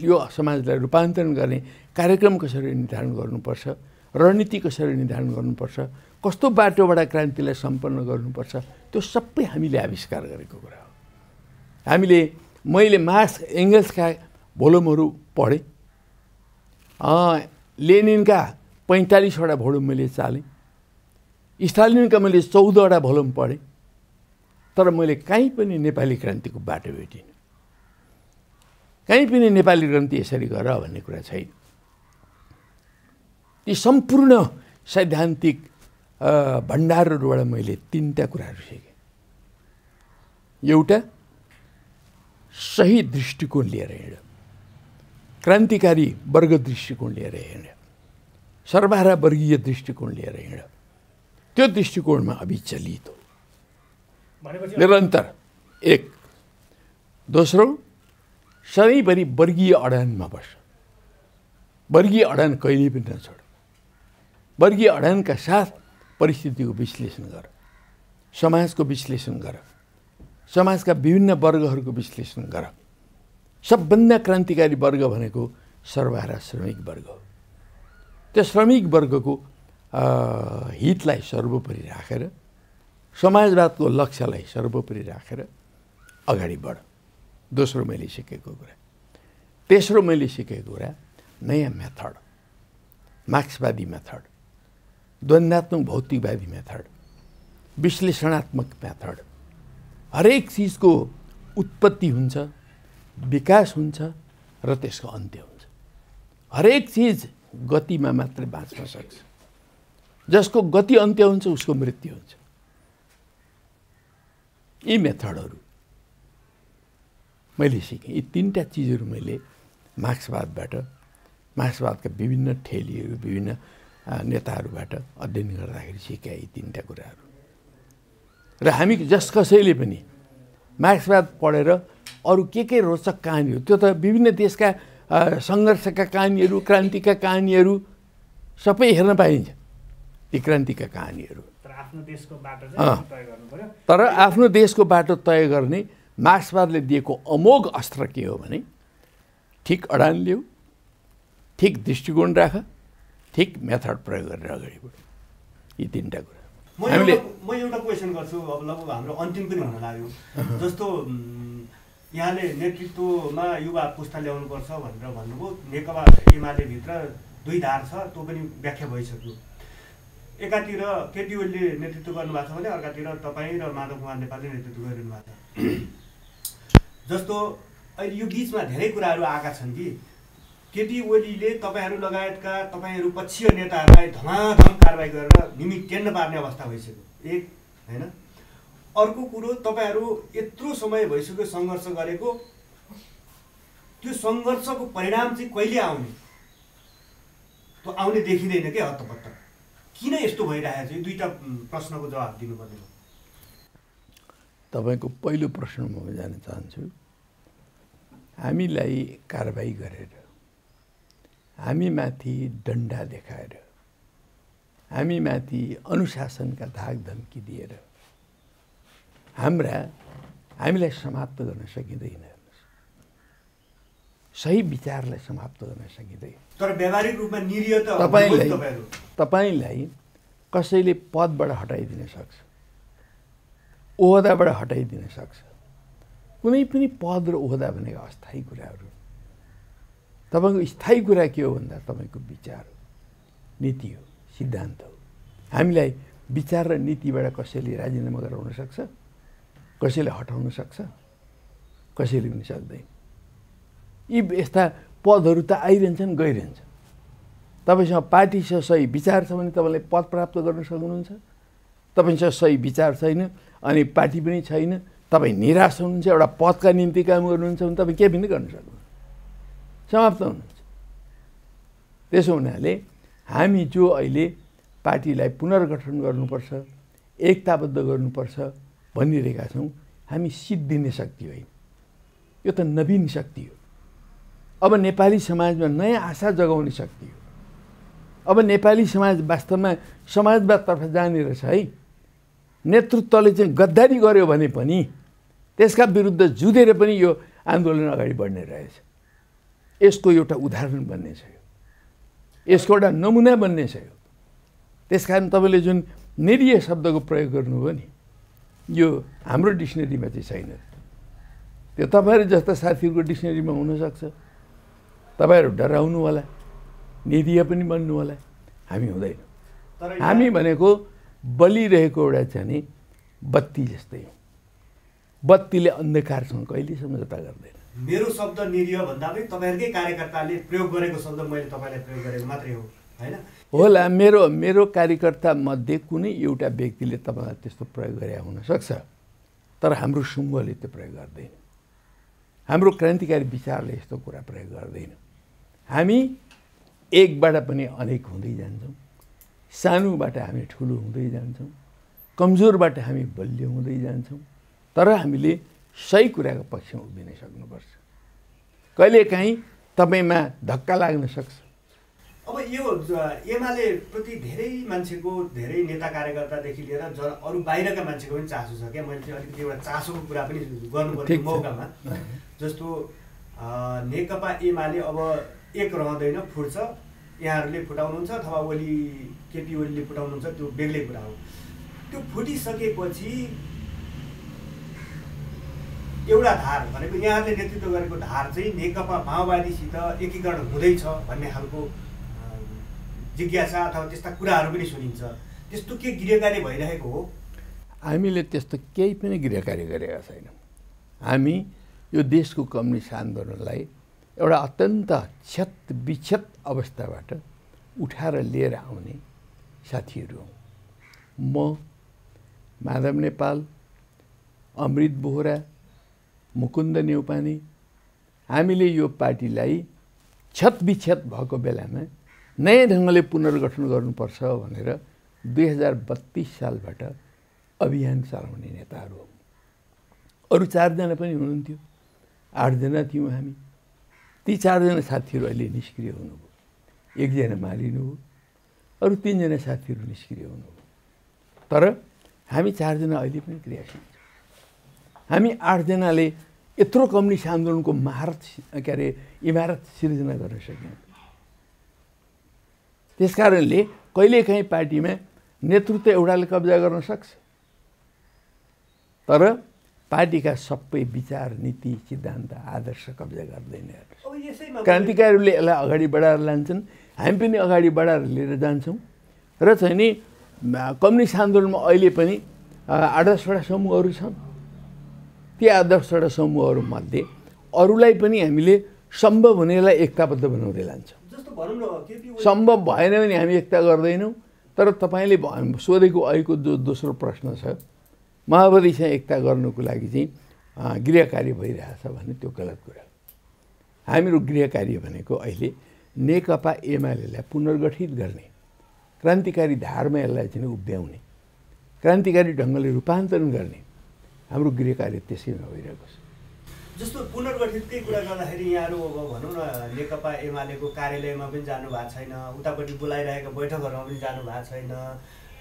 यो समाजलाई रूपान्तरण गर्ने कार्यक्रम कसरी निर्धारण गर्नुपर्छ रणनीति कसरी निर्धारण गर्नुपर्छ कस्तो बाटोबाट क्रान्तिलाई सम्पन्न गर्नुपर्छ त्यो सबै हामीले आविष्कार गरेको कुरा हो। हामीले मैले मार्क्स एङ्गल्सका भोलुमहरू पढेँ। लेनिनका पैँतालिसवटा भोलुम मैले चालेँ। स्टालिनका मैले चौधवटा भोलुम पढेँ। तर मैले कहीँ पनि नेपाली क्रान्तिको बाटो भेटिनँ। कहीँ पनि नेपाली क्रान्ति यसरी गर भन्ने कुरा छैन। ती सम्पूर्ण सैद्धान्तिक भण्डारहरूबाट मैले तिनवटा कुराहरू सिकेँ। एउटा सही दृष्टिकोण लिएर हिँड क्रान्तिकारी वर्ग दृष्टिकोण लिएर हिँड सर्वहारा वर्गीय दृष्टिकोण लिएर हिँड त्यो दृष्टिकोणमा अभिचलित हो निरन्तर एक दोस्रो सधैँभरि वर्गीय अडानमा बस वर्गीय अडान कहिले पनि नछोड वर्गीय अडानका साथ परिस्थितिको विश्लेषण गर समाजको विश्लेषण गर समाजका विभिन्न वर्गहरूको विश्लेषण गर सबभन्दा क्रान्तिकारी वर्ग भनेको सर्वहारा श्रमिक वर्ग हो। त्यो श्रमिक वर्गको हितलाई सर्वोपरि राखेर समाजवादको लक्ष्यलाई सर्वोपरि राखेर अगाडि बढ। दोस्रो मैले सिकेको कुरा। तेस्रो मैले सिकेको कुरा नयाँ मेथड मार्क्सवादी मेथड द्वन्द्वात्मक भौतिकवादी मेथड विश्लेषणात्मक मेथड। हरेक चिजको उत्पत्ति हुन्छ। विकास हुन्छ र त्यसको अन्त्य हुन्छ। हरेक चिज गतिमा मात्रै बाँच्न सक्छ। जसको गति अन्त्य हुन्छ उसको मृत्यु हुन्छ। यी मेथडहरू। मैले सिकेँ। यी तिनवटा चिजहरू मैले मार्क्सवादबाट मार्क्सवादका विभिन्न ठेलीहरू विभिन्न नेताहरूबाट अध्ययन गर्दाखेरि सिकाए यी तिनवटा कुराहरू। र हामी जस कसैले पनि मार्क्सवाद पढेर अरू के के रोचक कहानीहरू? त्यो त विभिन्न देशका सङ्घर्षका कहानीहरू क्रान्तिका कहानीहरू सबै हेर्न पाइन्छ। ती क्रान्तिका कहानीहरू। तर आफ्नो देशको बाटो तय गर्ने मार्क्सवादले दिएको अमोघ अस्त्र के हो भने ठिक अडान ल्याऊ ठिक दृष्टिकोण राख ठिक मेथड प्रयोग गरेर अगाडि बढ्यो यी तिनवटा कुरा। हामीले म एउटा क्वेसन गर्छु अब लगभग हाम्रो अन्तिम पनि हुन लाग्यो। *laughs* जस्तो यहाँले नेतृत्वमा युवा पुस्ता ल्याउनुपर्छ भनेर भन्नुभयो नेकपा एमालेभित्र दुई धार छ त्यो पनि व्याख्या भइसक्यो। एकातिर केटी ओलीले नेतृत्व गर्नुभएको छ भने अर्कातिर तपाईँ र माधव कुमार नेपालले नेतृत्व गरिरहनु भएको छ। *clears throat* जस्तो अहिले यो बिचमा धेरै कुराहरू आएका छन् कि केटी ओलीले तपाईँहरू लगायतका तपाईँहरू पक्षीय नेताहरूलाई धमाधम कारवाही गरेर निमित टेन्न पार्ने अवस्था भइसक्यो। एक होइन? अर्को कुरो तपाईँहरू यत्रो समय भइसक्यो सङ्घर्ष गरेको। त्यो सङ्घर्षको परिणाम चाहिँ कहिले आउने? त्यो आउने देखिँदैन क्या हत्तपत्त किन यस्तो भइरहेको छ यो दुईवटा प्रश्नको जवाब दिनुपर्ने तपाईँको पहिलो प्रश्न म जान चाहन्छु। हामीलाई कारवाही गरेर हामीमाथि डन्डा देखाएर हामीमाथि अनुशासनका धाक धम्की दिएर हाम्रा हामीलाई समाप्त गर्न सकिँदैन सही विचारलाई समाप्त गर्न सकिँदैन। तर व्यावहारिक रूपमा निरीय त तपाईँलाई तपाईँलाई कसैले पदबाट हटाइदिन सक्छ ओहदाबाट हटाइदिन सक्छ। कुनै पनि पद र ओहदा भनेको अस्थायी कुराहरू। तपाईँको स्थायी कुरा के हो भन्दा तपाईँको विचार नीति हो सिद्धान्त हो हामीलाई विचार र नीतिबाट कसैले राजीनामा गराउन सक्छ कसैले हटाउन सक्छ कसैले पनि सक्दैन यी यस्ता पदहरू त आइरहन्छन् गइरहन्छन् तपाईँसँग पार्टीसँग सही विचार छ भने तपाईँले पद प्राप्त गर्न सक्नुहुन्छ तपाईँसँग सही विचार छैन अनि पार्टी पनि छैन तपाईँ निराश हुनुहुन्छ एउटा पदका निम्ति काम गर्नुहुन्छ भने तपाईँ केही पनि गर्न सक्नुहुन्छ समाप्त हुनुहुन्छ। त्यसो हुनाले हामी जो अहिले पार्टीलाई पुनर्गठन गर्नुपर्छ एकताबद्ध गर्नुपर्छ भनिरहेका छौँ हामी सिद्धिने शक्ति होइन। यो त नवीन शक्ति हो। अब नेपाली समाजमा नयाँ आशा जगाउने शक्ति हो। अब नेपाली समाज वास्तवमा समाजवादतर्फ जाने रहेछ है। नेतृत्वले चाहिँ गद्दारी गर्यो भने पनि त्यसका विरुद्ध जुधेर पनि यो आन्दोलन अगाडि बढ्ने रहेछ। यसको एउटा उदाहरण बन्ने छ यो। यसको एउटा नमुना बन्ने छ यो। त्यस कारण तपाईँले जुन निरीय शब्दको प्रयोग गर्नुभयो नि यो हाम्रो डिक्सनेरीमा चाहिँ छैन। त्यो तपाईँहरू जस्ता साथीहरूको डिक्सनेरीमा हुनसक्छ। तपाईँहरू डराउनु होला निरीय पनि बन्नु होला हामी हुँदैन। हामी भनेको बलिरहेको एउटा चाहिँ बत्ती जस्तै हो। बत्तीले अन्धकारसँग कहिले सम्झौता गर्दैन। मेरो शब्द निरीह भन्दा पनि तपाईँहरूकै कार्यकर्ताले प्रयोग गरेको शब्द मैले तपाईँलाई प्रयोग गरेको मात्रै हो होइन? होला मेरो मेरो कार्यकर्ता मध्ये कुनै एउटा व्यक्तिले तपाईँलाई त्यस्तो प्रयोग गरे हुनसक्छ तर हाम्रो समूहले त्यो प्रयोग गर्दैन। हाम्रो क्रान्तिकारी विचारले यस्तो कुरा प्रयोग गर्दैन। हामी एकबाट पनि अनेक हुँदै जान्छौँ सानोबाट हामी ठुलो हुँदै जान्छौँ कमजोरबाट हामी बलियो हुँदै जान्छौँ तर हामीले सही कुराको पक्षमा उभिन सक्नुपर्छ। कहिलेकाहीँ तपाईँमा धक्का लाग्न सक्छ। अब यो एमाले प्रति धेरै मान्छेको धेरै नेता कार्यकर्तादेखि लिएर ज अरू बाहिरका मान्छेको पनि चासो छ क्या? मैले चाहिँ अलिकति एउटा चासोको कुरा पनि गर्नुपर्ने मौकामा। जस्तो नेकपा एमाले अब एक रहँदैन फुट्छ। यहाँहरूले फुटाउनुहुन्छ अथवा ओली केपी ओलीले फुटाउनुहुन्छ त्यो बेग्लै कुरा हो। त्यो फुटिसकेपछि एउटा धार भनेको यहाँले नेतृत्व गरेको धार चाहिँ नेकपा माओवादीसित एकीकरण हुँदैछ भन्ने खालको जिज्ञासा अथवा त्यस्ता कुराहरू पनि सुनिन्छ। त्यस्तो के गृहकार्य भइरहेको हो? हामीले त्यस्तो केही पनि गृहकार्य गरेका छैनौँ। हामी यो देशको कम्युनिस्ट आन्दोलनलाई एउटा अत्यन्त क्षत विक्षत अवस्थाबाट उठाएर लिएर आउने साथीहरू हौँ। म माधव नेपाल अमृत बोहरा मुकुन्द नेउपाने। हामीले यो पार्टीलाई क्षत विक्षत भएको बेलामा नयाँ ढङ्गले पुनर्गठन गर्नुपर्छ भनेर दुई हजार बत्तिस सालबाट अभियान चलाउने नेताहरू हौँ अरू चारजना पनि हुनुहुन्थ्यो। आठजना थियौँ हामी। ती चारजना साथीहरू अहिले निष्क्रिय हुनुभयो। एकजना मारिनुभयो अरू तिनजना साथीहरू निष्क्रिय हुनुभयो। तर हामी चारजना अहिले पनि क्रियाशील। हामी आठजनाले यत्रो कम्युनिस्ट आन्दोलनको महारत के अरे इमारत सिर्जना गर्न सक्यौँ त्यस कारणले कहिलेकाहीँ पार्टीमा नेतृत्व एउटाले कब्जा गर्न सक्छ। तर पार्टीका सबै विचार नीति सिद्धान्त आदर्श कब्जा गर्दैन। क्रान्तिकारीहरूले यसलाई अगाडि बढाएर लान्छन्। हामी पनि अगाडि बढाएर लिएर जान्छौँ। र चाहिँ कम्युनिस्ट आन्दोलनमा अहिले पनि आठ दसवटा समूहहरू छन्। ती आठ दसवटा समूहहरूमध्ये अरूलाई पनि हामीले सम्भव हुनेलाई एकताबद्ध बनाउँदै लान्छौँ। सम्भव भएन भने हामी एकता गर्दैनौँ तर तपाईँले सोधेको अहिलेको जो दोस्रो प्रश्न छ माओवादीसँग एकता गर्नुको लागि चाहिँ गृह कार्य भइरहेछ भने त्यो गलत कुरा हो। हाम्रो गृह कार्य भनेको अहिले नेकपा एमालेलाई पुनर्गठित गर्ने क्रान्तिकारी धारमा यसलाई चाहिँ उभ्याउने क्रान्तिकारी ढङ्गले रूपान्तरण गर्ने हाम्रो गृह कार्य त्यसैमा भइरहेको छ। जस्तो पुनर्गठितकै कुरा गर्दाखेरि यहाँहरू अब भनौँ न नेकपा एमालेको कार्यालयमा पनि जानु भएको छैन उतापट्टि बोलाइरहेको बैठकहरूमा पनि जानु भएको छैन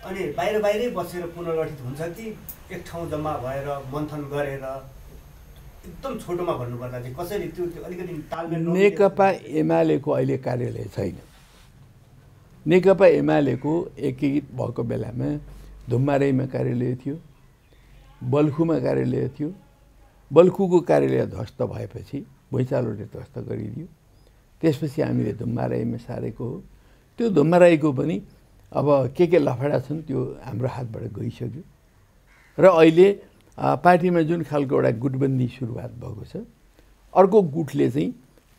अनि बाहिर बाहिरै बसेर पुनर्गठित हुन्छ कि एक ठाउँ जम्मा भएर मन्थन गरेर? एकदम छोटोमा भन्नुपर्दा चाहिँ कसरी त्यो अलिकति तालमेल नेकपा एमालेको अहिले कार्यालय छैन। नेकपा एमालेको एकीकृत भएको बेलामा धुम्माराईमा कार्यालय थियो। बल्खुमा कार्यालय थियो। बल्खुको कार्यालय ध्वस्त भएपछि भुइँचालोले ध्वस्त गरिदियो। त्यसपछि हामीले धुम्माराईमा सारेको हो। त्यो धुम्माराईको पनि अब के के लफडा छन् त्यो हाम्रो हातबाट गइसक्यो। र अहिले पार्टीमा जुन खालको एउटा गुटबन्दी सुरुवात भएको छ अर्को गुटले चाहिँ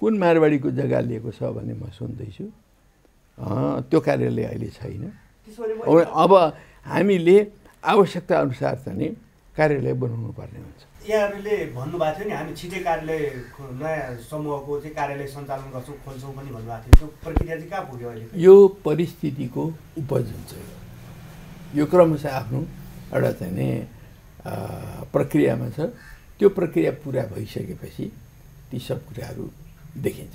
कुन मारवाडीको जग्गा लिएको छ भन्ने म सुन्दैछु त्यो कार्यालय अहिले छैन। अब हामीले आवश्यकता अनुसार चाहिँ कार्यालय बनाउनु पर्ने हुन्छ। यहाँहरूले भन्नुभएको थियो नि हामी छिटै कार्यालय नयाँ समूहको चाहिँ कार्यालय सञ्चालन गर्छौँ खोल्छौँ पनि भन्नुभएको थियो। त्यो प्रक्रिया चाहिँ कहाँ पुग्यो अहिले? यो परिस्थितिको उपज हुन्छ यो क्रमशः आफ्नो एउटा चाहिँ नि प्रक्रियामा छ। त्यो प्रक्रिया पुरा भइसकेपछि ती सब कुराहरू देखिन्छ।